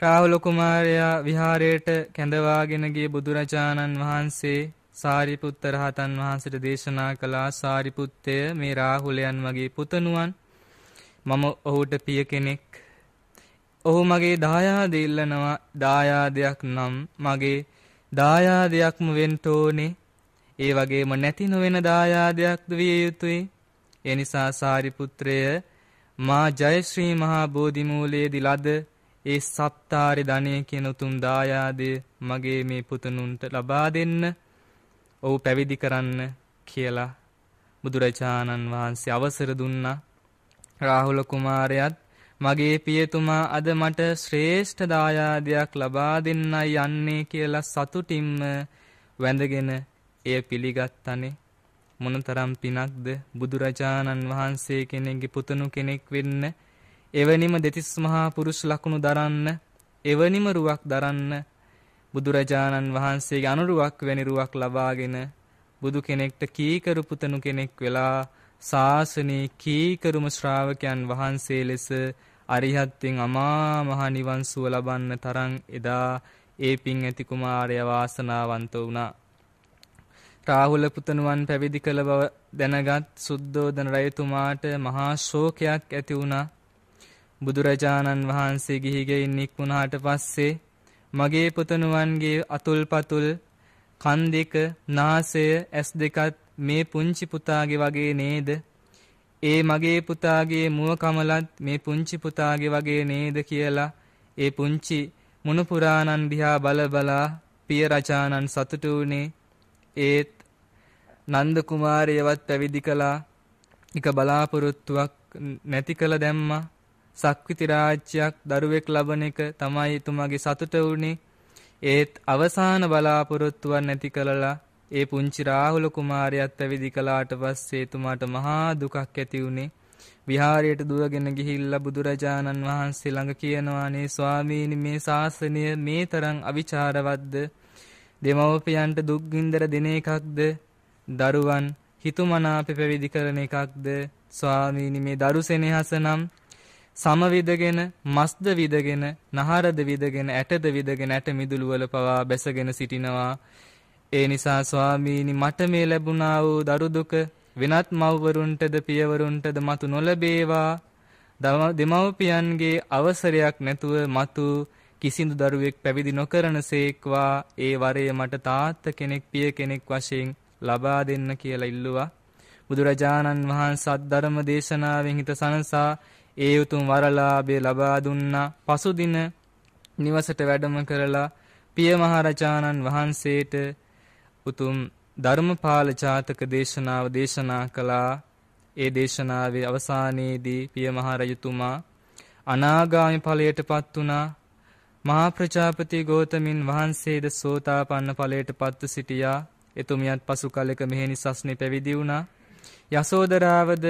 රාහුල කුමාරයා විහාරයට කැඳවාගෙන ගිය බුදුරජාණන් වහන්සේ සාරිපුත්ත රහතන් වහන්සේට දේශනා කළා සාරිපුත්තය මේ රාහුලයන් වගේ පුතණුවන් මම ඔහුට පිය කෙනෙක් ඔහු මගේ දායාද ඉල්ලනවා දායාදයක් නම් මගේ දායාදයක්ම වෙන්න ඕනේ ඒ වගේම නැති නොවන දායාදයක්ද විය යුතුයි ඒ නිසා සාරිපුත්‍රය මා ජයශ්‍රී මහා බෝධිමූලයේදී ලද ඒ සප්තාරි ධනය කියන උතුම් දායාදය මගේ මේ පුතුණුන්ට ලබා දෙන්න. ඔහු පැවිදි කරන්න කියලා බුදුරජාණන් වහන්සේ අවසර දුන්නා. රාහුල කුමාරයාත් මගේ පියතුමා අද මට ශ්‍රේෂ්ඨ දායාදයක් ලබා දෙන්නයි යන්නේ කියලා සතුටින්ම වැඳගෙන එය පිළිගත්තනේ. මොනතරම් පිනක්ද බුදුරජාණන් වහන්සේ කෙනෙක්ගේ පුතුණු කෙනෙක් වෙන්න එවැනිම දෙතිස් මහා පුරුෂ ලකුණු දරන්න එවැනිම රුවක් දරන්න බුදුරජාණන් වහන්සේගේ අනුරුවක් වැනි රුවක් ලබාගෙන බුදු කෙනෙක්ට කීකරු පුතණු කෙනෙක් වෙලා ශාසනයේ කීකරුම ශ්‍රාවකයන් වහන්සේ ලෙස අරිහත්ත්වෙන් අමා මහ නිවන් සුව ලබන්න තරම් එදා ඒ පින් ඇති කුමාරය වාසනාවන්ත වුණා. රාහුල පුතණුවන් පැවිදි කළ බව දැනගත් සුද්ධෝදන රජතුමාට මහා ශෝකයක් ඇති වුණා. බුදුරජාණන් වහන්සේ ගිහිගෙයින් නික්මුණාට පස්සේ මගේ පුතණුවන්ගේ අතුල් පතුල් කන් දෙක නාසය ඇස් දෙකත් මේ පුංචි පුතාගේ වගේ නේද? ඒ මගේ පුතාගේ මුව කමලත් මේ පුංචි පුතාගේ වගේ නේද කියලා ඒ පුංචි මුණුපුරාණන් දිහා බල බලා පිය රජාණන් සතුටු වුණේ. ඒත් නන්ද කුමාරයවත් පැවිදි කළා. එක බලාපොරොත්තුවක් නැති කළ දැම්මා. සක්විති රාජ්‍යයක් දරුවෙක් ලබන එක තමයි එතුමාගේ සතුට වුණේ. ඒත් අවසාන බලාපොරොත්තුවක් නැති කළලා ඒ පුංචි රාහුල කුමාරයාත් පැවිදි කළාට පස්සේ එතුමාට මහා දුකක් ඇති වුණේ. විහාරයට දුවගෙන ගිහිල්ලා බුදුරජාණන් වහන්සේ ළඟ කියනවානේ ස්වාමීනි මේ ශාසනය මේ තරම් අවිචාරවත්ද? දෙමව්පියන්ට දුක් ගින්දර දෙන එකක්ද? දරුවන් හිතුමනාපෙ පැවිදි කරන එකක්ද? ස්වාමීනි මේ දරු සෙනෙහස නම් සම විදගෙන මස්ද විදගෙන නහරද විදගෙන ඇටද විදගෙන ඇට මිදුළු වල පවා බැසගෙන සිටිනවා. ඒ නිසා ස්වාමීනි මට මේ ලැබුණා වූ දරු දුක වෙනත් මව්වරුන්ටද පියවරුන්ටද මතු නොලැබේවා. දෙමව්පියන්ගේ අවසරයක් නැතුව මතු කිසිදු දරුවෙක් පැවිදි නොකරනසේක්වා ඒ වරය මට තාත්ත කෙනෙක් පිය කෙනෙක් වශයෙන් ලබා දෙන්න කියලා ඉල්ලුවා. බුදුරජාණන් වහන්සේ සද්ධර්ම දේශනාවෙන් හිත සනසා ඒ උතුම් වරලාභය ලබා දුන්නා. පසුදින නිවසට වැඩම කරලා පිය මහරජාණන් වහන්සේට උතුම් ධර්මපාල ජාතක දේශනාව දේශනා කළා. ඒ දේශනාවේ අවසානයේදී පිය මහ රජතුමා අනාගාමි ඵලයටපත් වුණා. මහා ප්‍රජාපති ගෝතමින් වහන්සේද සෝතාපන්න ඵලයටපත්ව සිටියා. එතුමියත් පසු කලෙක මෙහෙණි සස්නේ පැවිදි වුණා. යසෝදරාවද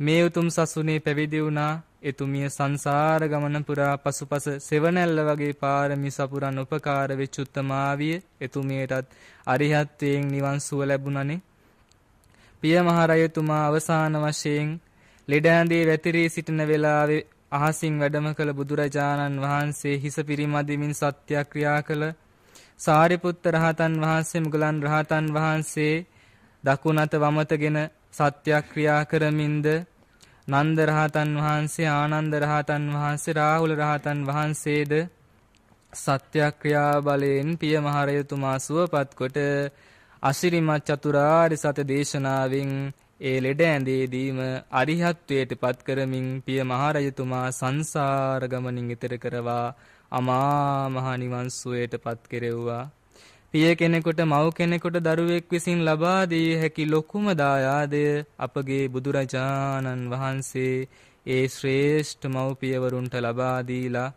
මේ උතුම් සසුනේ පැවිදි වුණා. එතුමිය සංසාර ගමන පුරා පසුපස සෙවණැල්ල වගේ පාරමී සපුරන් උපකාර වෙච්ච උත්තමාවිය එතුමියටත් අරිහත්වයෙන් නිවන් සුව ලැබුණනේ. පිය මහරජතුමා අවසාන වශයෙන් ලෙඩ ඇඳේ වැතිරී සිටින වෙලාවේ අහසින් වැඩම කළ බුදුරජාණන් වහන්සේ හිස පිරිමදිමින් සත්‍යක්‍රියා කළ සාරිපුත්ත රහතන් වහන්සේ මුගලන් රහතන් වහන්සේ දකුණත වමතගෙන සත්‍යක්‍රියා කරමින්ද නන්ද රහතන් වහන්සේ ආනන්ද රහතන් වහන්සේ රාහුල රහතන් වහන්සේද සත්‍යක්‍රියා බලයෙන් පිය මහරයතුමා සුවපත් කොට අසිරිමත් චතුරාර්ය සත්‍ය දේශනාවෙන් ඒ ලෙඩ ඇඳේදීම අරිහත්වයට පත් කරමින් පිය මහරජතුමා සංසාර ගමනින් ඈතර කරවා අමා මහ නිවන් සුවයට පත් කෙරෙව්වා. පිය කෙනෙකුට මව් කෙනෙකුට දරුවෙක් විසින් ලබා දී හැකි ලොකුම දායාදය අපගේ බුදුරජාණන් වහන්සේ. ඒ ශ්‍රේෂ්ඨ මව්පියවරුන්ට ලබා දීලා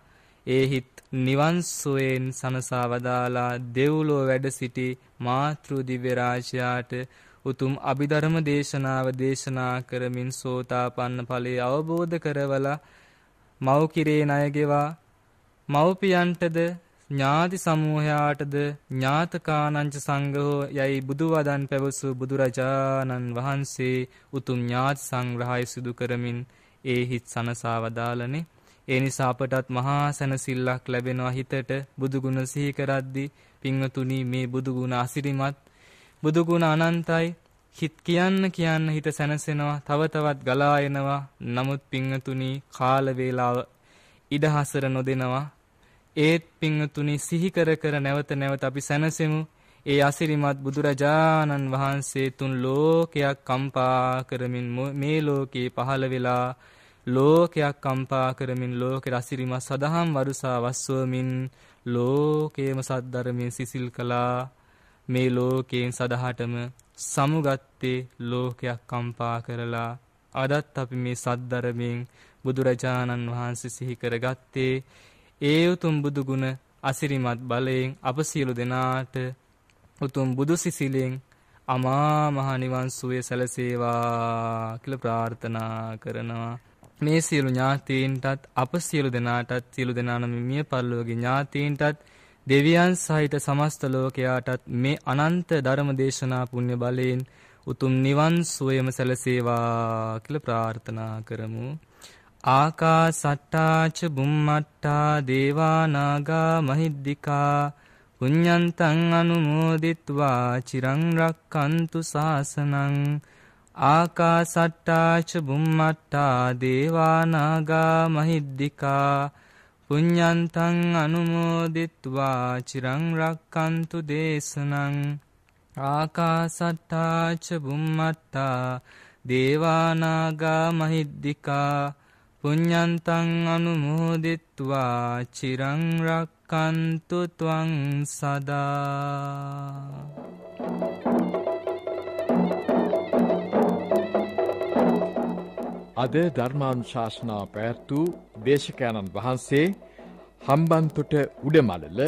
ඒ හිත් නිවන් සුවයෙන් සනසා වදාලා දෙව්ලොව වැඩ සිටි මාතෘ දිව්‍ය රාජයාට උතුම් අභිධර්ම දේශනාව දේශනා කරමින් සෝතාපන්න ඵලයේ අවබෝධ කරවලා මව් කිරේ ණය ගෙවා. මව්පියන්ටද ඥාති සමූහයාටද ඥාතකානංච සංඝෝ යයි බුදු වදන් පැවසූ බුදුරජාණන් වහන්සේ උතුම් ඥාති සංග්‍රහය සිදු කරමින් ඒ හිත් සනසා වදාළනේ. ඒ නිසා අපටත් මහා සැනසෙල්ලක් ලැබෙනවා හිතට බුදු ගුණ සිහි කරද්දී පින්වතුනි මේ බුදු ගුණ අසිරිමත්. බුදු ගුණ අනන්තයි. හිත කියන්න කියන්න හිත සැනසෙනවා. තව තවත් ගලා එනවා. නමුත් පින්වතුනි කාල වේලාව ඉඩහසර නොදෙනවා. ඒත් පිංතුනි සිහි කර කර නැවත නැවත අපි සැනසෙමු. ඒ අසිරිමත් බුදුරජාණන් වහන්සේ තුන් ලෝකයක් කම්පා කරමින් මේ ලෝකේ පහළ වෙලා ලෝකයක් කම්පා කරමින් ලෝකෙ අසිරිමත් සදහම් වරුසා වස්වමින් ලෝකේම සද්ධර්මයෙන් සිසිල් කළා. මේ ලෝකයෙන් සදහටම සමුගත්තේ ලෝකයක් කම්පා කරලා අදත් අපි මේ සද්ධර්මයෙන් බුදුරජාණන් වහන්සේ සිහි කරගත්තේ ඒ උතුම් බුදු ගුණ අසිරිමත් බලයෙන් අප සියලු දෙනාට උතුම් බුදු සිසිලෙන් අමා මහ නිවන් සුවය සැලසේවා කියලා ප්‍රාර්ථනා කරනවා. මේ සියලු ඥාතීන්ටත් අප සියලු දෙනාටත් සියලු දෙනාම මිය පරලෝකගේ ඥාතීන්ටත් දෙවියන් සහිත සමස්ත ලෝකයාටත් මේ අනන්ත ධර්ම දේශනා පුණ්‍ය බලයෙන් උතුම් නිවන් සුවයම සැලසේවා කියලා ප්‍රාර්ථනා කරමු. ආකාසට්ටාච බුම්මට්ටා දේවානාගා මහිද්దికා පුඤ්ඤන්තං අනුමෝදිත්වා චිරං රක්칸තු සාසනං ආකාසට්ටාච බුම්මට්ටා දේවානාගා මහිද්దికා පුඤ්ඤන්තං අනුමෝදිත්වා චිරං රක්칸තු දේශනං ආකාසට්ටාච බුම්මට්ටා දේවානාගා මහිද්దికා පුඤ්ඤන්තං අනුමෝදිත්වා චිරං රක්칸තු ත්වං සදා අද ධර්මානුශාසනා පැවැත්වූ දේශකයන්න් වහන්සේ හම්බන්තොට උඩමලල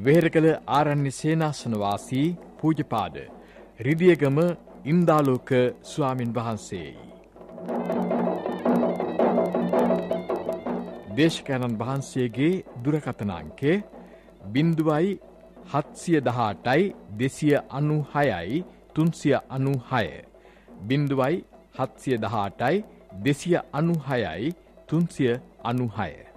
වෙහෙරකල ආරණ්‍ය සේනාසන වාසී පූජපාද රිදියගම ඉන්දාලෝක ස්වාමින් වහන්සේයි. දේශකයණන් වහන්සේගේ දුරකථනාංකය බින්දුවයි හත්සිය දහටයි දෙසිය අනු හයයි තුන්සිය අනු හය. බින්දුවයි හත්සිය දහටයි දෙසිය අනු හයයි තුන්සිය අනු හය.